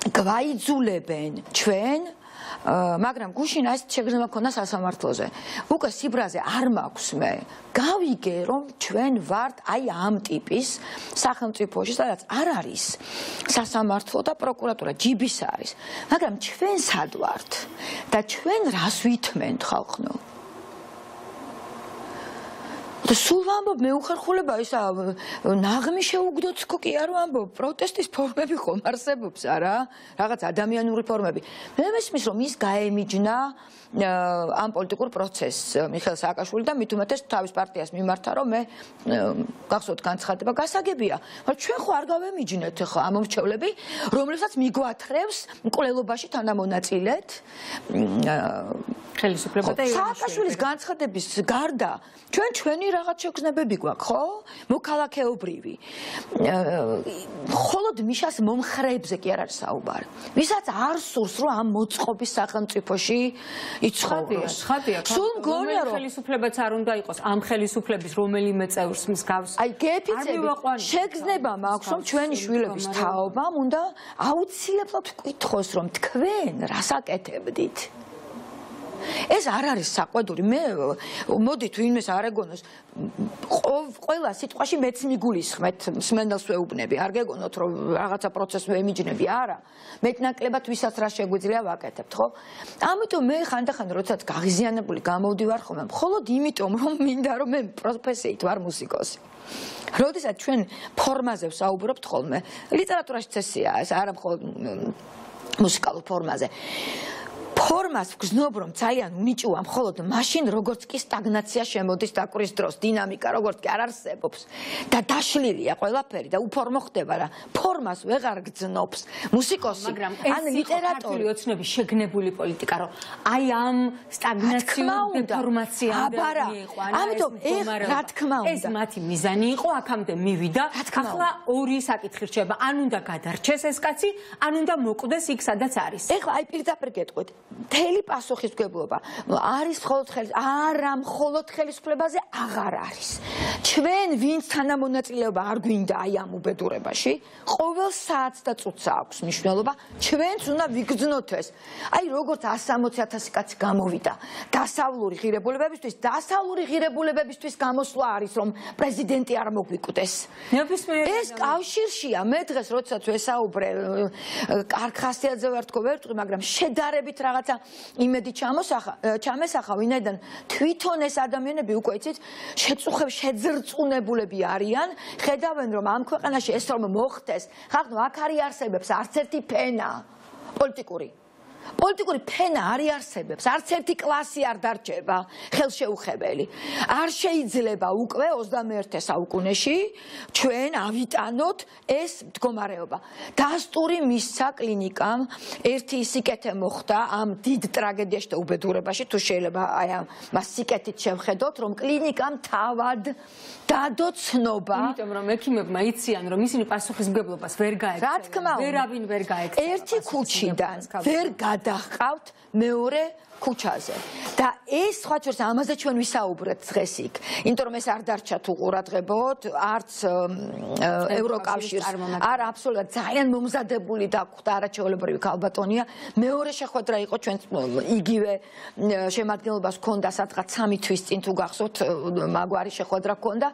გვაიძულებენ ჩვენ მაგრამ გუშინ ეს შეგრძნება ქონდა სასამართლოზე. უკვე სიბრაზე არ მაქვს მე. გავიგე რომ ჩვენ ვართ აი ამ ტიპის სახელმწიფოში, სადაც არ არის სასამართლო და პროკურატურა ჯიბის არის. მაგრამ ჩვენ სად ვართ? და ჩვენ რას ვითმენთ ხალხნო? და სულ ვამბობ მე უხერხულება ისა ნაღმი შეუგდოთ თქო კი არ ვამბობ პროტესტის ფორმები ხომ არსებობს არა? რაღაც ადამიანური ფორმები. მე მესმის რომ ის გაემიჯნა ამ პოლიტიკურ პროცესს მიხეილ სააკაშვილი და მით უმეტეს თავის პარტიას მიმართა რომ მე გახსოვთ განცხადება გასაგებია. მაგრამ ჩვენ ხო არ გავემიჯნეთ ხო ამ მომრჩევლები რომლებსაც მიგვათრევს მკვლელობაში თანამონაწილეთ ხელისუფლება და სააკაშვილის განცხადების გარდა ჩვენ ჩვენი რაღაც შეგრძნებები გვაქვს ხო მოქალაქეობრივი холод მიშას მომხრეებზე კი არ არის საუბარი ვისაც არ სურს რომ ამ მოწყობის სახელმწიფოში იცხოვროს. ხადია, სულ მგონია რომ ხელისუფლებაც არ უნდა იყოს ამ ხელისუფლების რომელიმე წევრს მსგავს. აი გეფიცები შეგზნება მაქვს რომ ჩვენი შვილების თაობამ უნდა აუცილებლად ვკითხოს რომ თქვენ რას აკეთებდით. ეს არ არის საყვედური. მე მოდით ვინმეს არ ეგონოს ყველა სიტყვაში მეც მიგულისხმეთ სმენელს ვეუბნები. არ გეგონოთ რომ რაღაცა პროცესს ვემიჯნები. არა. მეტნაკლებად ვისაც რა შეგვიძლია ვაკეთებთ ხო? ამიტომ მე ხანდახან როდესაც გაღიზიანებული გამოვდივარ ხოლმე მხოლოდ იმიტომ რომ მინდა რომ მე პროფესიით ვარ მუსიკოსი. როდესაც ჩვენ ფორმაზე ვსაუბრობთ ხოლმე ლიტერატურაში წესია ეს არა მხოლოდ მუსიკალურ ფორმაზე ფორმას ვგზნობ რომ ძალიან უნიჭუა მხოლოდ მაშინ როგორც კი სტაგნაცია შემოდის დაკვრის დროს დინამიკა როგორც კი არ არსებობს და დაშლილია ყველაფერი და უფორმო ხდება რა. ფორმას ვეღარ გძნობს მუსიკოსი ან ლიტერატურის ოცნების შეგნებული პოლიტიკა რომ აი ამ სტაგნაციურ დეფორმაციამდე იყო ამიტომ რა თქმა უნდა. ეს მათი მიზანი იყო აქამდე მივიდა. ახლა ორი საკითხი რჩება. ან უნდა გადარჩეს ეს კაცი ან უნდა მოკვდეს იქ სადაც არის. ეხლა აი პირდაპირ გეტყვით მთელი პასუხისგებლობა არის მხოლოდ ხელი არა მხოლოდ ხელისუფლებაზე აღარ არის. ჩვენ ვინც თანამონაწილეობა არ გვინდა აი ამ უბედურებაში ყოველ საათს და წუთს აქვს მნიშვნელობა. ჩვენც უნდა ვიგრძნოთ ეს. აი როგორც 160000 კაცი გამოვიდა დასავლური ღირებულებებისთვის დასავლური ღირებულებებისთვის გამოსვლა არის რომ პრეზიდენტი არ მოგვიკვდეს ეს კავშირშია. მე დღეს როდესაც ვესაუბრე კარხასიაძე ვარ თქო ვერ ვთქვი მაგრამ შედარებით რა რაღაცა იმედი ჩამოსახა ჩამესახა ვინაიდან თვითონ ეს ადამიანები უკვე იცით შეწუხებ შეძრწუნებულები არიან. ხედავენ რომ ამ ქვეყანაში ეს რომ მოხდეს. ხახნო აქ არის არსებებს არც ერთი ფენა პოლიტიკური პოლიტიკური ფენა არ იარსებებს, არც ერთი კლასი არ დარჩება ხელშეუხებელი. არ შეიძლება უკვე 21 საუკუნეში ჩვენ ავიტანოთ ეს მდგომარეობა. დასტური მისცა კლინიკამ ერთი სიკეთე მოხდა ამ დიდ ტრაგედიაში და უბედურებაში, თუ შეიძლება აი ამ მას სიკეთით შევხედოთ, რომ კლინიკამ თავად დადო ცნობა. იმიტომ რომ ექიმებმა იციან, რომ ისინი პასუხისმგებლობას ვერ გაეცემა. რა თქმა უნდა, ვერავინ ვერ გაეცემა. ერთი ქუჩიდან ვერ გადახყავთ მეორე ქუჩაზე. და ეს სხვა ჩვენს ამაზე ჩვენ ვისაუბრეთ დღეს იქ. იმიტომ რომ ეს არ დარჩა თუ ყურადღებოთ, არც ევროკავშირს, არ აბსოლუტურად ძალიან მომზადებული და ხვდა არაჩვეულებრივი ქალბატონია. მეორე შეხვედრა იყო ჩვენ იგივე შემადგენლობას ჰქონდა სადღაც 3 თვის წინ თუ გახსოვთ, მაგვარი შეხვედრა ჰქონდა,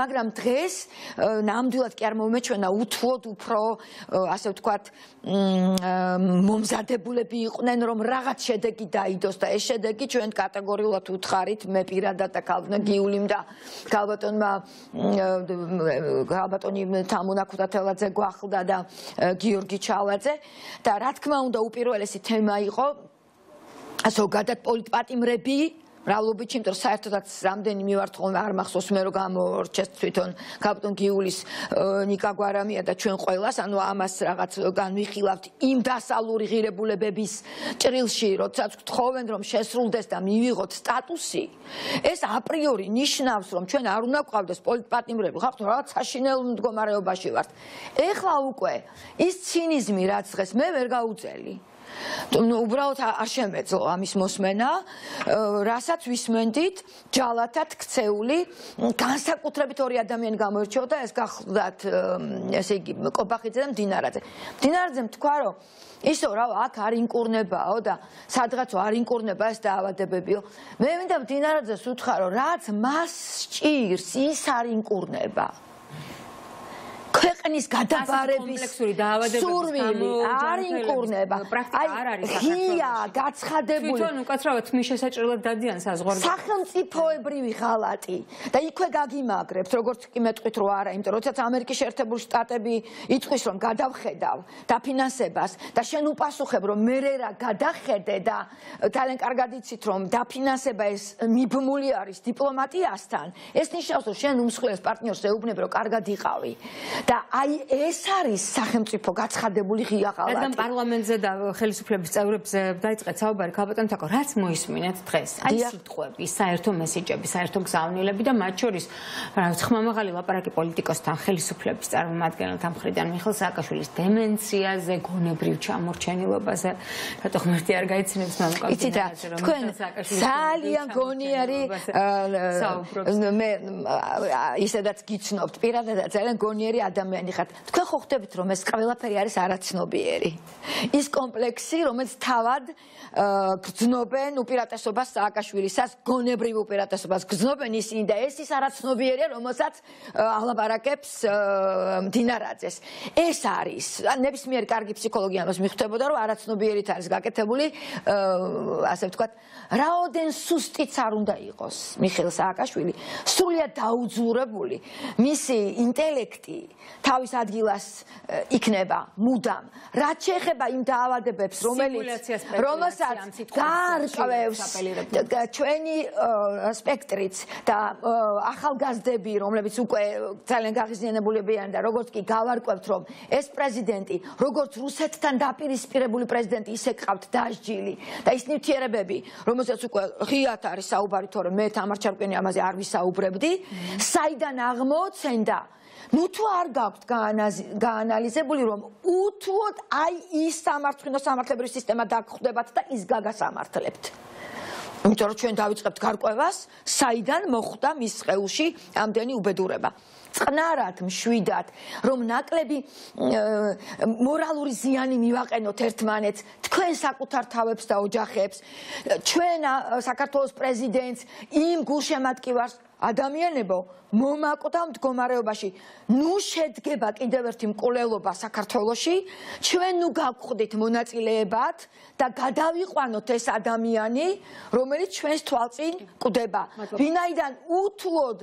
მაგრამ დღეს ნამდვილად კი არ მომეჩვენა უთვოდ უფრო ასე ვთქვათ მომზადებულები იყვნენ რომ რაღაც შედეგი დაიდო მიიღოს და ეს შედეგი ჩვენ კატეგორიულად უთხარით. მე პირადად და ქალბატონი გიულიმ და ქალბატონმა ქალბატონი თამუნა ქუთათელაძე გვახლდა და გიორგი ჩალაძე. და რა თქმა უნდა უპირველესი თემა იყო ზოგადად პოლიტპატიმრები მრავლობით, იმიტომ რომ საერთოდაც რამდენი მივართ ხოლმე არ მახსოვს მე რომ გამორჩეს თვითონ კაპიტონ გიულის ნიკა გვარამია და ჩვენ ყოველას, ანუ ამას რაღაც განვიხილავთ იმ დასალური ღირებულებების ჭრილში, როდესაც გთხოვენ რომ შესრულდეს და მივიღოთ სტატუსი, ეს აპრიორი ნიშნავს რომ ჩვენ არ უნდა გვყავდეს პოლიტპატიმრები, ხახთ რაღაც საშინელ მდგომარეობაში ვართ. ეხლა უკვე ის ცინიზმი რაც დღეს მე ვერ გაუწელი ნუ უბრალოდ არ შემეძლო ამის მოსმენა, რასაც ვისმენდით, ჯალათად ქცეული, განსაკუთრებით ორი ადამიანი გამოირჩეოდა, ეს გახლდათ ესე იგი კობახიძე და მდინარაძე. მდინარაძემ თქვა, რომ ისო რა აქ არ ინკურნებაო და სადღაც არ ინკურნება ეს დაავადებებიო. მე მინდა მდინარაძეს უთხრა, რომ რაც მას ჭირს, ის არ ინკურნება. ქვეყნის გადაბარების სურვილი არ ინკურნება. აი ღია, გაცხადებული. თვითონ უკაცრავად მის შესაჭრელად დადიან საზღვარგარეთ. სახელმწიფოებრივი ღალატი და იქვე გაგიმაგრებთ, როგორც კი მეტყვით რო არა, იმიტომ როდესაც ამერიკის შეერთებული შტატები იწვის რომ გადავხედავ დაფინანსებას და შენ უპასუხებ რომ მე რა გადახედე და ძალიან კარგად იცით რომ დაფინანსება ეს მიბმული არის დიპლომატიასთან, ეს ნიშნავს რომ შენ უმსხვილეს პარტნიორს ეუბნებ რომ კარგად იყავი. და აი ეს არის სახელმწიფო გაცხადებული ღია ხალხი. რადგან პარლამენტზე და ხელისუფლების წევრებზე დაიწყეთ საუბარი ქალბატონ თაკო, რაც მოისმინეთ დღეს? აი სიტყვები, საერთო მესიჯები, საერთო გზავნილები და მათ შორის რა ვიცი, ხმამაღალი ლაპარაკი პოლიტიკოსთან, ხელისუფლების წარმომადგენელთა მხრიდან მიხელ სააკაშვილის დემენციაზე, გონებრივ ჩამორჩენილობაზე, რატო ღმერთი არ გაიცნობს მამაკაცებს? იცით რა, თქვენ ძალიან გონიერი მე ისედაც გიცნობთ პირადად ძალიან გონიერი ადამიანი ხართ. თქვენ ხო ხვდებით რომ ეს ყველაფერი არის არაცნობიერი. ის კომპლექსი, რომელიც თავად გძნობენ უპირატესობას სააკაშვილისას, გონებრივ უპირატესობას გძნობენ ისინი და ეს ის არაცნობიერია, რომელსაც ალაბარაკებს დინარაძეს. ეს არის ნებისმიერ კარგი ფსიქოლოგი ამას მიხვდებოდა რომ არაცნობიერით არის გაკეთებული ასე ვთქვათ, რაოდენ სუსტიც არ უნდა იყოს მიხეილ სააკაშვილი, სრულიად დაუძურებული მისი ინტელექტი თავის ადგილას იქნება მუდამ. რაც შეეხება იმ დაავადებებს, რომელიც რომელსაც გარკვევს ჩვენი სპექტრიც და ახალგაზრდები, რომლებიც უკვე ძალიან გაღიზიანებულები არიან და როგორც კი გავარკვევთ, რომ ეს პრეზიდენტი, როგორც რუსეთთან დაპირისპირებული პრეზიდენტი, ისე ყავთ დასჯილი და ის ნივთიერებები, რომელსაც უკვე ღიათ არის საუბარი, თორე მე თამარჩარკვენი ამაზე არ ვისაუბრებდი, საიდან აღმოცენდა ნუ თუ არ გაქვთ გაანალიზებული რომ უთუოდ აი ის სამართლინო სამართლებრივი სისტემა დაგხვდებათ და ის გაგასამართლებთ. იმიტომ რომ ჩვენ დავიწყებთ გარკვევას საიდან მოხვდა მის ყეულში ამდენი უბედურება. წნარად მშვიდად რომ ნაკლები მორალური ზიანი მივაყენოთ ერთმანეთს თქვენ საკუთარ თავებს და ოჯახებს ჩვენ საქართველოს პრეზიდენტს იმ გულშემატკივარს ადამიანებო მომაკვდა მდგომარეობაში. ნუ შედგება კიდევ ერთი მკვლელობა საქართველოში. ჩვენ ნუ გავხდით მონაწილეებად და გადავიყვანოთ ეს ადამიანი რომელიც ჩვენს თვალწინ კვდება ვინაიდან უთუოდ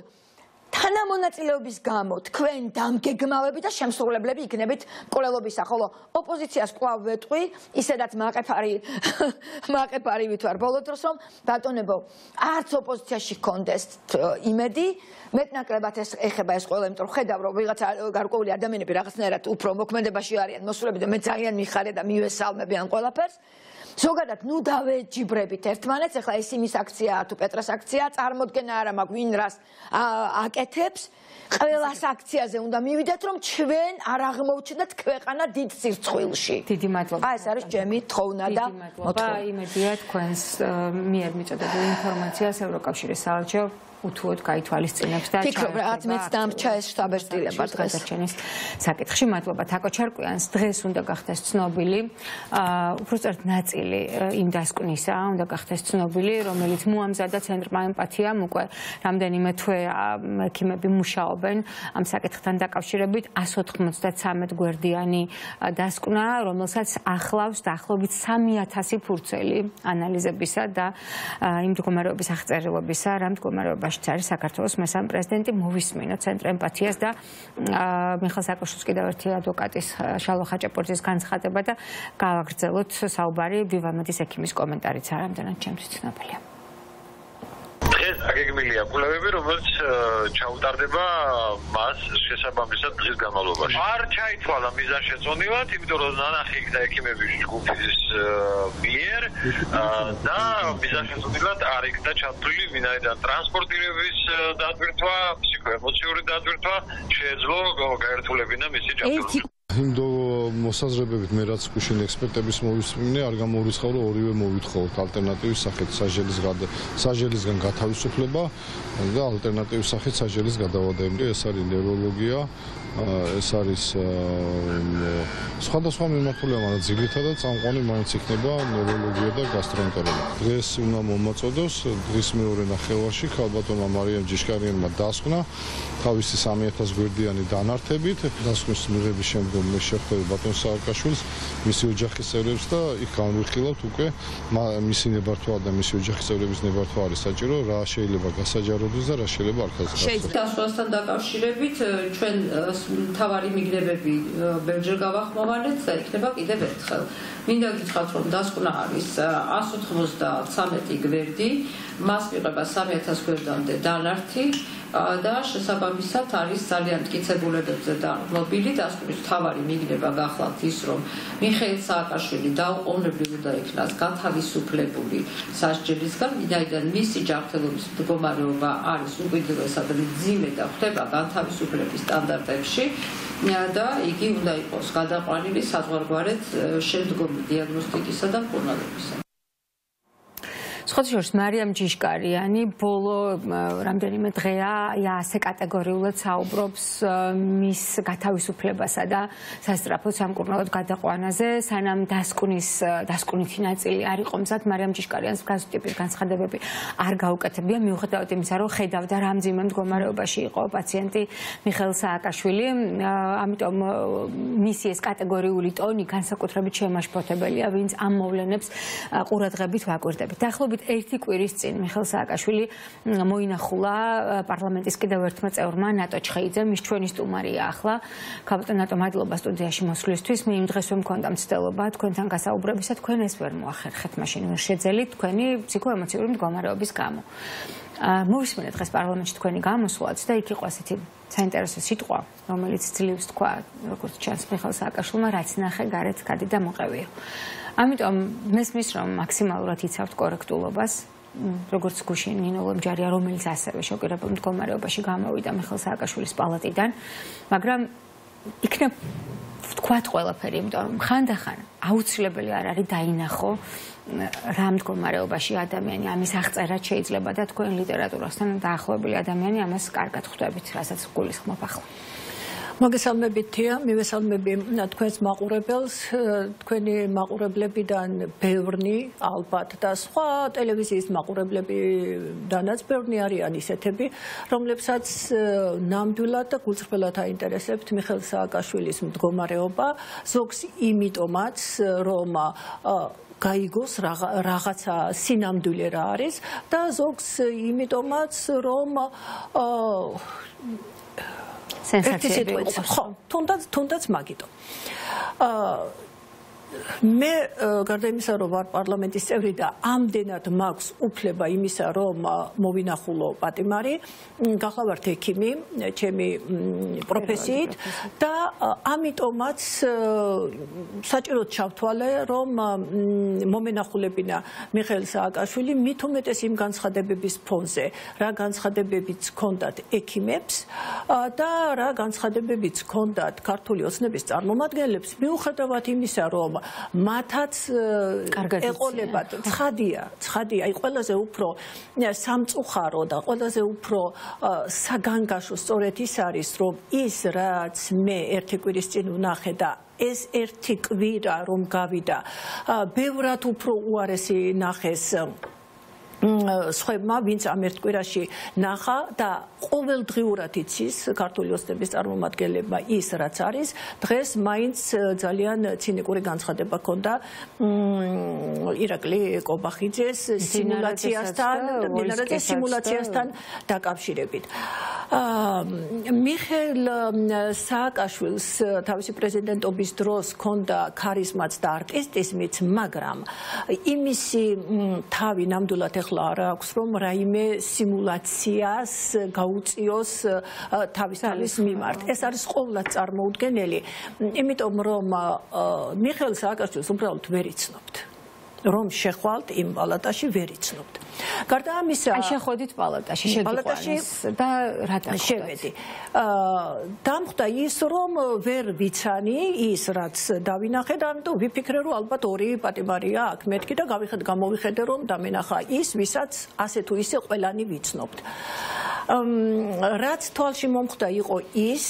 თანამონაწილეობის გამო თქვენ დამგეგმავები და შემსრულებლები იქნებით კოლელობისა, ხოლო ოპოზიციას კვლავ ვეტყვი, ისედაც მაყეფარი მაყეფარი ვითვარ ბოლო დროს რომ ბატონებო, არც ოპოზიციაში გქონდეს იმედი, მეტნაკლებად ეს ეხება ეს ყველა, იმიტომ რომ ხედავ რომ ვიღაცა გარკვეული ადამიანები რაღაცნაირად უფრო მოქმედებაში არიან მოსულები და მე ძალიან მიხარე და მივესალმები ამ ყველაფერს. ზოგადად ნუ დავეჯიბრებით. ერთმანეთს ახლა ეს იმის აქციაა თუ პეტრას აქციაა წარმოდგენა არა მაქვს ვინ რას აკეთებს. ყველას აქციაზე უნდა მივიდეთ რომ ჩვენ არ აღმოჩნდეთ ქვეყანა დიდ სირცხვილში. დიდი მადლობა. აი ეს არის ჩემი თხოვნა და მოთხოვნა. იმედია თქვენს მიერ მიწოდებულ ინფორმაციას ევროკავშირის საელჩო უთუოდ გაითვალისწინებს და ფიქრობ რაც მეც დამრჩა ეს შტაბერტილება დღეს? ჩენის საკითხში მადლობა. თაკო ჩარკვიანს დღეს უნდა გახდეს ცნობილი აა უბრალოდ ნაწილი იმ დასკვნისა. უნდა გახდეს ცნობილი რომელიც მოამზადა ცენტრმა ემპათიამ უკვე რამდენიმე თვე ექიმები მუშაობენ. ამ საკითხთან დაკავშირებით 193 გვერდიანი დასკვნა რომელსაც ახლავს დაახლოებით 3000 ფურცელი ანალიზებისა და იმ მდგომარეობის აღწერილობისა რა მდგომარეობა მდგომარეობაშიც არის საქართველოს მესამე პრეზიდენტი მოვისმინო ცენტრ ემპათიას და მიხელ საკოშუს კიდევ ერთი ადვოკატის შალო ხაჭაპურძის განცხადება და გავაგრძელოთ საუბარი. ბივამედის ექიმის კომენტარიც არ ამდენად ჩემთვის ცნობილია დღეს აგეგმილია კვლევები, რომელიც ჩაუტარდება მას შესაბამისად დღის განმავლობაში. არ ჩაითვალა მიზანშეწონილად, იმიტომ რომ ნანახი და ექიმების ჯგუფის მიერ და მიზანშეწონილად არ იქნა ჩათვლილი ვინაიდან ტრანსპორტირების დატვირთვა, ფსიქოემოციური დატვირთვა შეეძლო გაერთულებინა მისი ჩათვლილი. იმ მოსაზრებებით მე რაც გუშინ ექსპერტების მოვისმინე, არ გამოურიცხავ რომ ორივე მოვითხოვოთ ალტერნატივის სახით საჟელის საჟელისგან გათავისუფლება და ალტერნატივის სახით საჟელის გადავადებული. ეს არის ნევროლოგია, ეს არის სხვადასხვა მიმართულება, მაგრამ ძირითადად წამყვანი მაინც იქნება ნევროლოგია და გასტროენტეროლოგია. დღეს უნდა მომაწოდოს დღის მეორე ნახევარში ქალბატონმა მარიამ ჯიშკარიანმა დასკვნა თავისი 3000 გვერდიანი დანართებით დასკვნის მიღების შემდგომ მე შეხვდები ბატონ სააკაშვილს მისი ოჯახის წევრებს და იქ განვიხილავთ უკვე მისი ნებართვა და მისი ოჯახის წევრების ნებართვა არის საჭირო რა შეიძლება გასაჯაროდეს და რა შეიძლება არ გასაჯაროდეს? შეიძლება. დასვასთან დაკავშირებით ჩვენ თავარი მიგდებები ბერჯერ გავახმოვანეთ და იქნება კიდევ ერთხელ. მინდა გითხრათ რომ დასკვნა არის 193 გვერდი მას მიყება 3000 გვერდამდე დანართი და შესაბამისად არის ძალიან მტკიცებულებებზე და მობილი დასკვნის თავარი მიგნება გახლავთ ის რომ მიხეილ სააკაშვილი დაუყოვნებლივ უნდა იქნას განთავისუფლებული სასჯელისგან ვინაიდან მისი ჯანმრთელობის მდგომარეობა არის უკიდურესად მძიმე და ხდება განთავისუფლების სტანდარტებში და იგი უნდა იყოს გადაყვანილი საზღვარგარეთ შემდგომი დიაგნოსტიკისა და მკურნალობისა სხვადასხვა მარიამ ჯიშკარიანი ბოლო რამდენიმე დღეა აი ასე კატეგორიულად საუბრობს მის გათავისუფლებასა და სასტრაფო სამკურნალოდ გადაყვანაზე. სანამ დასკვნის დასკვნითი ნაწილი არ იყო მზად მარიამ ჯიშკარიანს გასტიპის განცხადებები არ გაუკეთებია. მიუხედავად იმისა რომ ხედავდა რამძიმე მდგომარეობაში იყო პაციენტი მიხელ სააკაშვილი ამიტომ მისი ეს კატეგორიული ტონი განსაკუთრებით შემაშფოთებელია ვინც ამ მოვლენებს ყურადღებით ვაკვირდებით. დაახლოებით დაახლოებით ერთი კვირის წინ მიხელ სააკაშვილი მოინახულა პარლამენტის კიდევ ერთმა წევრმა ნატო ჩხეიძე მის ჩვენი სტუმარია ახლა. კაპიტან ნატო მადლობა სტუდიაში მოსვლისთვის. მე იმ დღეს რომ მქონდა მცდელობა თქვენთან გასაუბრებისა თქვენ ეს ვერ მოახერხეთ მაშინ ვერ შეძელით თქვენი ფსიქოემოციური მდგომარეობის გამო. მოვისმინეთ დღეს პარლამენტში თქვენი გამოსვლაც და იქ იყო ასეთი საინტერესო სიტყვა რომელიც ძლივს თქვა როგორც ჩანს მიხელ სააკაშვილმა რაც ნახე გარეთ გადი და მოყევიო ამიტომ მესმის რომ მაქსიმალურად იცავთ კორექტულობას როგორც გუშინ ნინო ლომჯარია რომელიც ასევე შოკირებულ მდგომარეობაში გამოვიდა მიხელ სააკაშვილის პალატიდან მაგრამ იქნებ თქვათ ყველაფერი იმიტომ რომ ხანდახან აუცილებელი არ არის დაინახო რა მდგომარეობაში ადამიანი ამის აღწერა შეიძლება და თქვენ ლიტერატურასთან დაახლოებული ადამიანი ამას კარგად ხვდებით რასაც გულისხმობ ახლა მოგესალმებით თია, მივესალმები თქვენს მაყურებელს, თქვენი მაყურებლებიდან ბევრნი ალბათ და სხვა ტელევიზიის მაყურებლებიდანაც ბევრნი არიან ისეთები, რომლებსაც ნამდვილად და გულწრფელად აინტერესებთ მიხელ სააკაშვილის მდგომარეობა, ზოგს იმიტომაც, რომ გაიგოს რაღაცა სინამდვილე რა არის და ზოგს იმიტომაც რომ სენსაციები ხო თუნდაც თუნდაც მაგიტო. აა მე გარდა იმისა რომ ვარ პარლამენტის წევრი და ამდენად მაქვს უფლება იმისა რომ მოვინახულო პატიმარი გახლავართ ექიმი ჩემი პროფესიით და ამიტომაც საჭიროდ ჩავთვალე რომ მომენახულებინა მიხეილ სააკაშვილი მით უმეტეს იმ განცხადებების ფონზე რა განცხადებებიც ჰქონდათ ექიმებს და რა განცხადებებიც ჰქონდათ ქართული ოცნების წარმომადგენლებს მიუხედავად იმისა რომ მათაც ეყოლებათ. ცხადია ცხადია. აი ყველაზე უფრო სამწუხარო და ყველაზე უფრო საგანგაშო სწორედ ის არის რომ ის რაც მე ერთი კვირის წინ ვნახე და ეს ერთი კვირა რომ გავიდა ბევრად უფრო უარესი ნახეს სხვებმა ვინც ამ ერთ კვირაში ნახა და ყოველდღიურად იცის ქართული ოცნების წარმომადგენლებმა ის რაც არის დღეს მაინც ძალიან ცინიკური განცხადება ქონდა ირაკლი კობახიძეს სიმულაციასთან დინარაძეს სიმულაციასთან დაკავშირებით. მიხეილ სააკაშვილს თავისი პრეზიდენტობის დროს ქონდა ქარიზმაც და არტისტიზმიც მაგრამ იმისი თავი ნამდვილად ახლა არ აქვს რომ რაიმე სიმულაციას გაუწიოს თავის თავის მიმართ. ეს არის ყოველად წარმოუდგენელი, იმიტომ რომ მიხელ სააკაშვილს უბრალოდ ვერ იცნობთ. რომ შეხვალთ იმ პალატაში ვერ იცნობთ. გარდა ამისა, აი შეხვედით პალატაში, შეგიყვანეს და რა შევედი. აა დამხვდა ის, რომ ვერ ვიცანი ის, რაც დავინახე და ამიტომ ვიფიქრე, რომ ალბათ ორი პატიმარია აქ მეთქი და გავიხედ გამოვიხედე, რომ დამენახა ის, ვისაც ასე თუ ისე ყველანი ვიცნობთ. რაც თვალში მომხდა იყო ის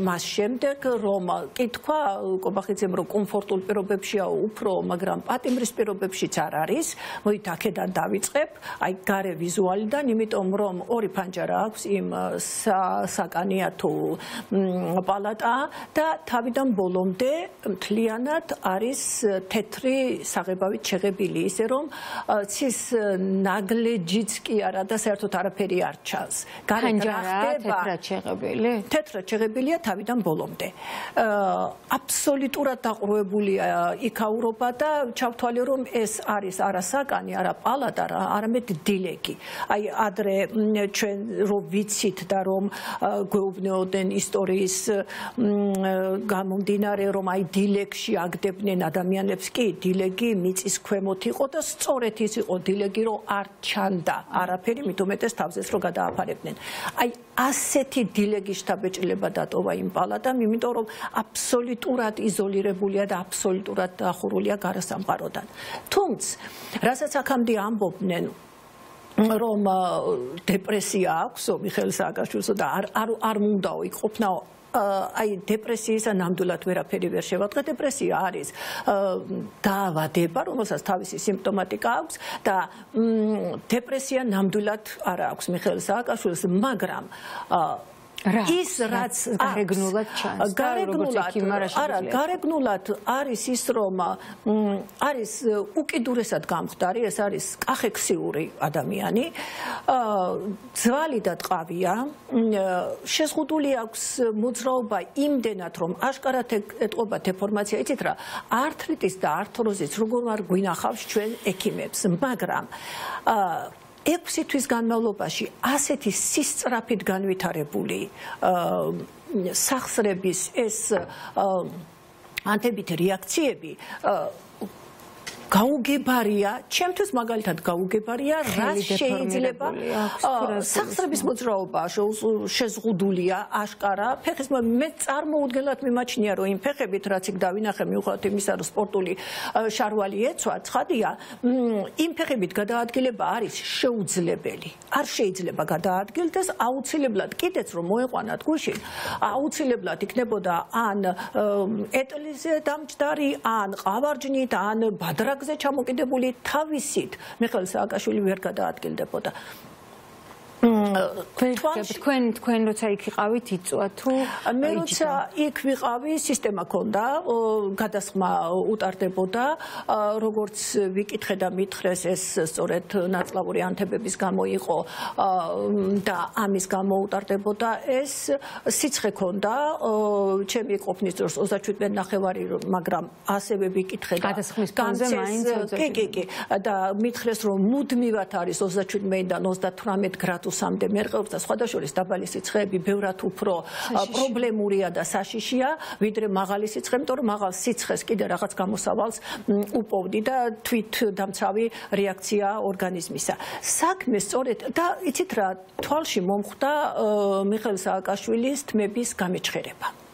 მას შემდეგ რომ კითხვა კობახიძემ რომ კომფორტულ პირობებშია უფრო მაგრამ პატიმრის პირობებშიც არ არის მოით აქედან დავიწყებ. აი გარე ვიზუალიდან იმიტომ რომ ორი ფანჯარა აქვს იმ საკანია თუ პალატა და თავიდან ბოლომდე მთლიანად არის თეთრი საღებავით შეღებილი. ისე რომ ცის ნაგლეჯიც კი არა და საერთოდ არაფერი არ ჩანს ხალხს. განჯარა თეთრად შეღებილი? თეთრად შეღებილია თავიდან ბოლომდე. აბსოლუტურად დაყრუებულია იქაურობა და ჩავთვალე რომ ეს არის არა საკანი, არა პალატა, არამედ დილეგი. აი ადრე ჩვენ რო ვიცით და რომ გვეუბნეოდნენ ისტორიის გამომდინარე რომ აი დილეგში აგდებდნენ ადამიანებს კი დილეგი მიწის ქვემოთ იყო და სწორედ ის იყო დილეგი რომ არ ჩანდა არაფერი მithumetes თავზეც რო გადააფა ეხმარებდნენ. აი ასეთი დილეგი შტაბეჭილება დატოვა იმ პალატამ, იმიტომ რომ აბსოლუტურად იზოლირებულია და აბსოლუტურად დახურულია გარასამყაროდან. თუმცა, რასაც აქამდე ამბობდნენ რომ დეპრესია აქვს მიხეილ სააკაშვილსო და არ არ არ უნდაო იყოფნაო აი დეპრესიისა ნამდვილად ვერაფერი ვერ შევატყე დეპრესია არის დაავადება რომელსაც თავისი სიმპტომატიკა აქვს და დეპრესია ნამდვილად არ აქვს მიხეილ სააკაშვილს მაგრამ ის რაც გარეგნულად ჩანს. გარეგნულად არა გარეგნულად არის ის რომ არის უკიდურესად გამხდარი ეს არის კახექსიური ადამიანი. ძვალი და ტყავია. შეზღუდული აქვს მოძრაობა იმდენად რომ აშკარად ეთყობა დეფორმაცია იცით რა? ართრიტის და ართროზის როგორ არ გვინახავს ჩვენ ექიმებს მაგრამ 6 თვის განმავლობაში ასეთი სისწრაფით განვითარებული სახსრების ეს ანტებითი რეაქციები გაუგებარია, ჩემთვის მაგალითად გაუგებარია, რა შეიძლება სახსრების მოძრაობა შეზღუდულია აშკარა. ფეხის მე წარმოუდგენლად მიმაჩნია, რომ იმ ფეხებით რაც იქ დავინახე მიუხედავად იმისა, რომ სპორტული შარვალი ეცვა, ცხადია, იმ ფეხებით გადაადგილება არის შეუძლებელი. არ შეიძლება გადაადგილდეს აუცილებლად კიდეც რომ მოეყვანათ გუშინ, აუცილებლად იქნებოდა ან ეტლიზე დამჯდარი, ან ყავარჯნით, ან ბადრა ფაქტზე ჩამოკიდებული თავისით მიხეილ სააკაშვილი ვერ გადაადგილდებოდა. თქვენ თქვენ როცა იქ იყავით იწვა თუ? მე როცა იქ ვიყავი სისტემა ქონდა გადასხმა უტარდებოდა როგორც ვიკითხე და მითხრეს ეს სწორედ ნაწლავური ანთებების გამო იყო და ამის გამო utardeboda ეს სიცხე ქონდა ჩემი ყოფნის დროს 37 ნახევარი მაგრამ ასევე ვიკითხე და გადასხმის ფონზე მაინც კი კი კი. და მითხრეს რომ მუდმივად არის 37-დან 38 გრადუსი სტატუსამდე მერყეობს და სხვადასხვა დაბალი სიცხეები ბევრად უფრო პრობლემურია და საშიშია, ვიდრე მაღალი სიცხე, იმიტომ რომ მაღალ სიცხეს კიდე რაღაც გამოსავალს უპოვდი და თვით დამცავი რეაქცია ორგანიზმისა. საქმე სწორედ და იცით რა, თვალში მომხვდა მიხეილ სააკაშვილის თმების გამეჩხერება.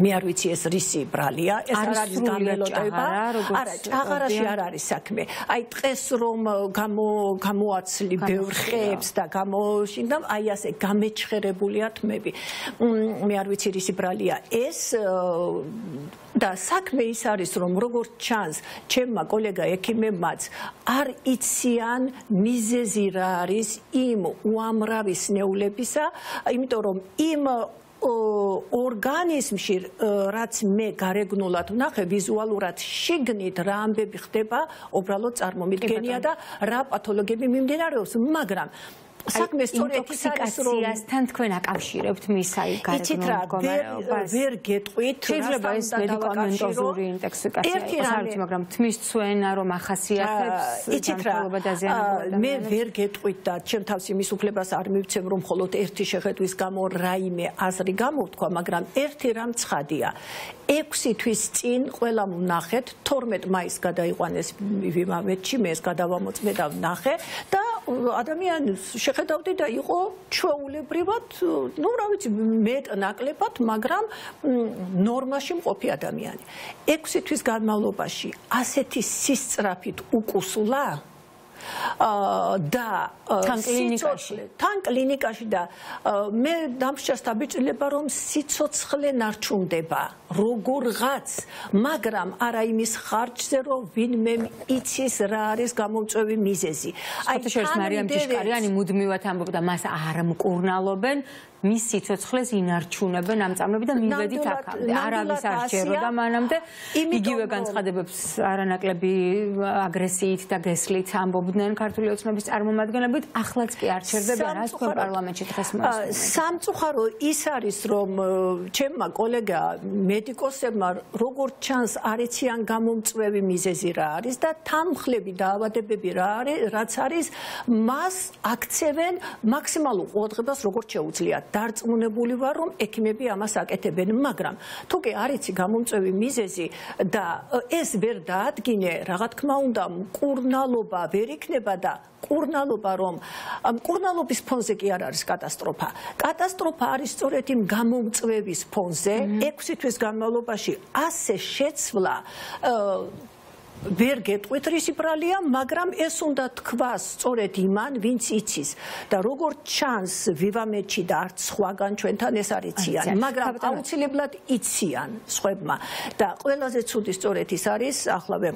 მე არ ვიცი ეს რისი ბრალია ეს არ არის გამელოტება არა ჭაღარაში არ არის საქმე. აი დღეს რომ გამო გამოაცლი ბევრ ხებს და გამოშინდა აი ასე გამეჩხერებულია თმები. მე არ ვიცი რისი ბრალია. ეს და საქმე ის არის რომ როგორც ჩანს ჩემმა კოლეგა ექიმებმაც არ იციან მიზეზი რა არის იმ უამრავი სნეულებისა იმიტომ რომ იმ ორგანიზმში რაც მე გარეგნულად ვნახე ვიზუალურად შიგნით რა ამბები ხდება უბრალოდ წარმომიდგენია და რა პათოლოგები მიმდინარეობს მაგრამ საქმე სწორედ ის არის რომ თან თქვენ აკავშირებთ მის აი გარეგნულ მდგომარეობას? ვერ გეტყვით შეიძლება ეს მედიკამენტოზური ინტოქსიკაცია იყოს არის მაგრამ თმის ცვენა რომ ახასიათებს იცით რა მე ვერ გეტყვით და ჩემ თავს იმის უფლებას არ მივცემ რომ მხოლოდ ერთი შეხედვის გამო რაიმე აზრი გამოვთქვა მაგრამ ერთი რამ ცხადია 6 თვის წინ ყველა ვნახეთ 12 მაისს გადაიყვანეს ვიმავეთში მე ეს გადავამოწმე და ვნახე და ადამიანს შეხედავდი და იყო ჩვეულებრივად, ну, რა ვიცი, მეტ ნაკლებად, მაგრამ ნორმაში მყოფი ადამიანი. 6 თვის განმავლობაში ასეთი სისწრაფით უკუსულა და თან კლინიკაში. თან კლინიკაში და მე დამშას დაბიჭილება რომ სიцоცხლე ნარჩუნდება. როგორღაც? მაგრამ არა იმის ხარჯზე რომ ვინმე იცის რა არის გამომწვევი მიზეზი. აი შერს მარიამ ჯიშკარიანი მუდმივად ამბობდა მას არ მკურნალობენ მის სიცოცხლეს ინარჩუნებენ ამ წამები და მივედით აქამდე. არავის არ შეეროდა მანამდე. იგივე განცხადებებს არანაკლები აგრესიით და გესლით ამბობდნენ ქართული ოცნების წარმომადგენლებით. ახლაც კი არ ჩერდება რა თქვენ პარლამენტში დღეს მას. სამწუხარო ის არის რომ ჩემმა კოლეგა მედიკოსებმა როგორც ჩანს არიციან გამომწვევი მიზეზი რა არის და თანმხლები დაავადებები რა არის რაც არის მას აქცევენ მაქსიმალურ ყურადღებას როგორც შეუძლია. დარწმუნებული ვარ რომ ექიმები ამას აკეთებენ მაგრამ თუ კი არიცი გამომწვევი მიზეზი და ეს ვერ დაადგინე რა თქმა უნდა მკურნალობა ვერ იქნება და კურნალობა რომ კურნალობის ფონზე კი არ არის კატასტროფა. კატასტროფა არის სწორედ იმ გამომწვევის ფონზე 6 თვის განმავლობაში ასე შეცვლა ვერ გეტყვით რისი ბრალია, მაგრამ ეს უნდა თქვას სწორედ იმან, ვინც იცის. და როგორც ჩანს ვივამეთში და არც სხვაგან ჩვენთან ეს არიციან, მაგრამ აუცილებლად იციან სხვებმა. და ყველაზე ცუდი სწორედ ის არის, ახლავე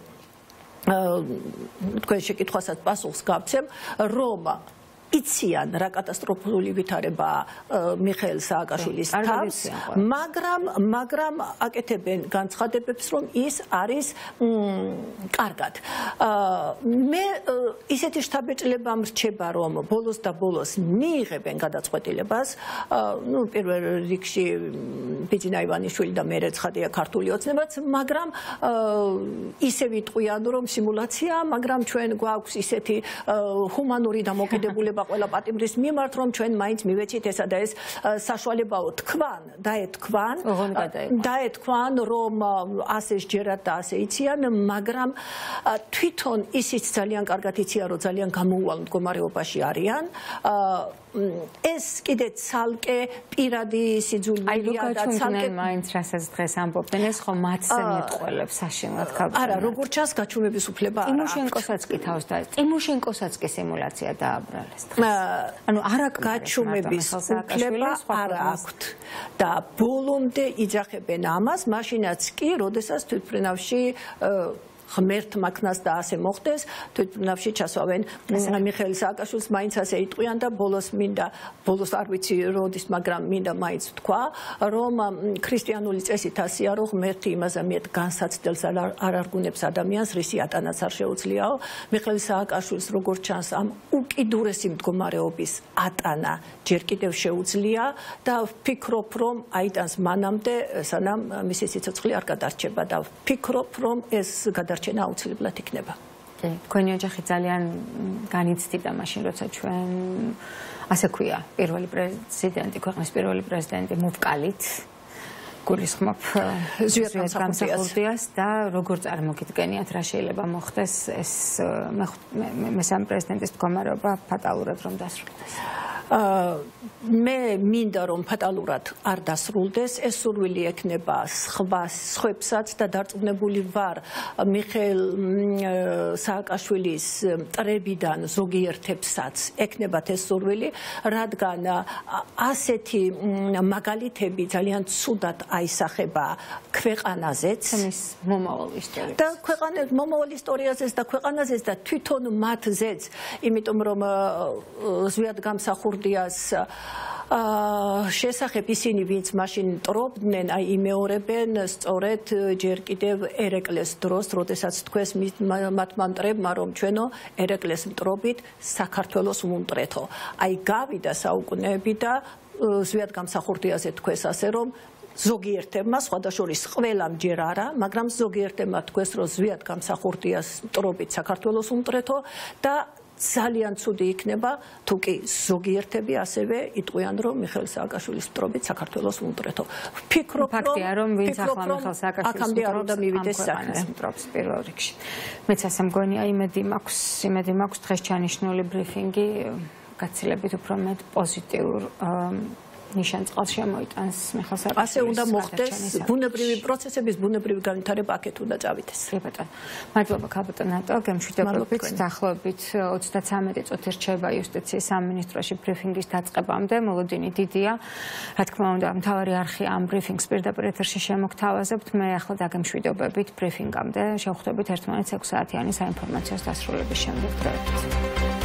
თქვენ შეკითხვასაც პასუხს გავცემ, რომ იციან რა კატასტროფული ვითარება მიხეილ სააკაშვილის თავს, მაგრამ მაგრამ აკეთებენ განცხადებებს, რომ ის არის კარგად. მე ისეთი შთაბეჭდილება მრჩება, რომ ბოლოს და ბოლოს მიიღებენ გადაწყვეტილებას, ну, პირველ რიგში ბიძინა ივანიშვილი და მე რეცხადია ქართული ოცნებაც, მაგრამ ისე ვიტყვიან, რომ სიმულაცია, მაგრამ ჩვენ გვაქვს ისეთი ჰუმანური დამოკიდებულება ყველა პატიმრის მიმართ რომ ჩვენ მაინც მივეჩით ესა და ეს საშუალებაო თქვან. დაეთქვან დაეთქვან რომ ასე ჯერათ და ასე იციან მაგრამ თვითონ ისიც ძალიან კარგად იციან რომ ძალიან გამოუვალ მდგომარეობაში არიან. ეს კიდე ცალკე პირადი სიძულვია და ცალკე მაინც რასაც დღეს ამბობდნენ? ეს ხო მათზე მეტყველებს საშინლად ქალბატონი არა როგორ ჩანს გაჩუმების უფლება არა ტიმოშენკოსაც კი თავს და ტიმოშენკოსაც კი სიმულაცია დააბრალეს ანუ არა გაჩუმების უფლება არა აქვთ. და ბოლომდე იძახებენ ამას მაშინაც კი როდესაც თვითფრინავში ღმერთ მაქნას და ასე მოხდეს. თვითნავში ჩასვავენ მიხეილ სააკაშვილს მაინც ასე იტყვიან და ბოლოს მინდა ბოლოს არ ვიცი როდის მაგრამ მინდა მაინც თქვა რომ ქრისტიანული წესით ასია რომ ღმერთი იმაზე მეტ განსაცდელს არ არგუნებს ადამიანს რისი ატანაც არ შეუძლიაო. მიხეილ სააკაშვილს როგორც ჩანს ამ უკიდურესი მდგომარეობის ატანა ჯერ კიდევ შეუძლია და ვფიქრობ რომ აიტანს მანამდე სანამ მისი სიცოცხლე არ გადარჩება და ვფიქრობ რომ ეს გადა გადარჩენა აუცილებლად იქნება. კი, თქვენი ოჯახი ძალიან განიცდიდა მაშინ, როცა ჩვენ ასე ქვია, პირველი პრეზიდენტი, ქვეყნის პირველი პრეზიდენტი მოვკალით გულისხმობ ზვიად გამსახურდიას და როგორ წარმოგიდგენიათ რა შეიძლება მოხდეს ეს მესამ პრეზიდენტის მდგომარეობა ფატალურად რომ დასრულდეს. მე მინდა რომ ფატალურად არ დასრულდეს. ეს სურვილი ექნება სხვა სხვებსაც და დარწმუნებული ვარ. მიხეილ სააკაშვილის ტრებიდან ზოგიერთებსაც ექნებათ ეს სურვილი რადგან ასეთი მაგალითები ძალიან ცუდად აისახება ქვეყანაზეც. მის მომავალ ისტორიას. და ქვეყანას მომავალ ისტორიაზეც და ქვეყანაზეც და თვითონ მათზეც. იმიტომ რომ ზვიად გამსახურ გურდიას აა შესახებ ისინი ვინც მაშინ ტრობდნენ, აი იმეორებენ სწორედ ჯერ კიდევ ერეკლეს დროს, როდესაც თქვეს მათმა მტრებმა რომ ჩვენო ერეკლეს მტრობით საქართველოს უმტრეთო. აი გავიდა საუკუნეები და ზვიად გამსახურდიაზე თქვეს ასე რომ ზოგიერთებმა სხვადასხვის ყველამ ჯერ არა, მაგრამ ზოგიერთებმა თქვეს რომ ზვიად გამსახურდიას მტრობით საქართველოს უმტრეთო და ძალიან ცუდი იქნება თუ კი ზოგიერთები ასევე იტყვიან რომ მიხეილ სააკაშვილის მტრობით საქართველოს უმტრეთო. ფიქრობ ფაქტია რომ ვინც ახლა მიხეილ სააკაშვილის და მივიდეს საქმეს მტრობს პირველ რიგში. მეც ასე მგონია იმედი მაქვს, იმედი მაქვს დღეს ჩანიშნული ბრიფინგი გაცილებით უფრო მეტ პოზიტიურ ნიშანწყალს შემოიტანს მიხელ სააკაშვილის. ასე უნდა მოხდეს ბუნებრივი პროცესების ბუნებრივი განვითარება აქეთ უნდა წავიდეს. კი ბატონო. მადლობა ქალბატონ ნატო, გემშვიდობებით, დაახლოებით 33 წუთი რჩება იუსტიციის სამინისტროში ბრიფინგის დაწყებამდე. მოლოდინი დიდია. რა თქმა უნდა, მთავარი არხი ამ ბრიფინგს პირდაპირ ეთერში შემოგთავაზებთ. მე ახლა დაგემშვიდობებით ბრიფინგამდე. შევხვდებით ერთმანეთს 6 საათიანი საინფორმაციო დასრულების შემდეგ. დროებით.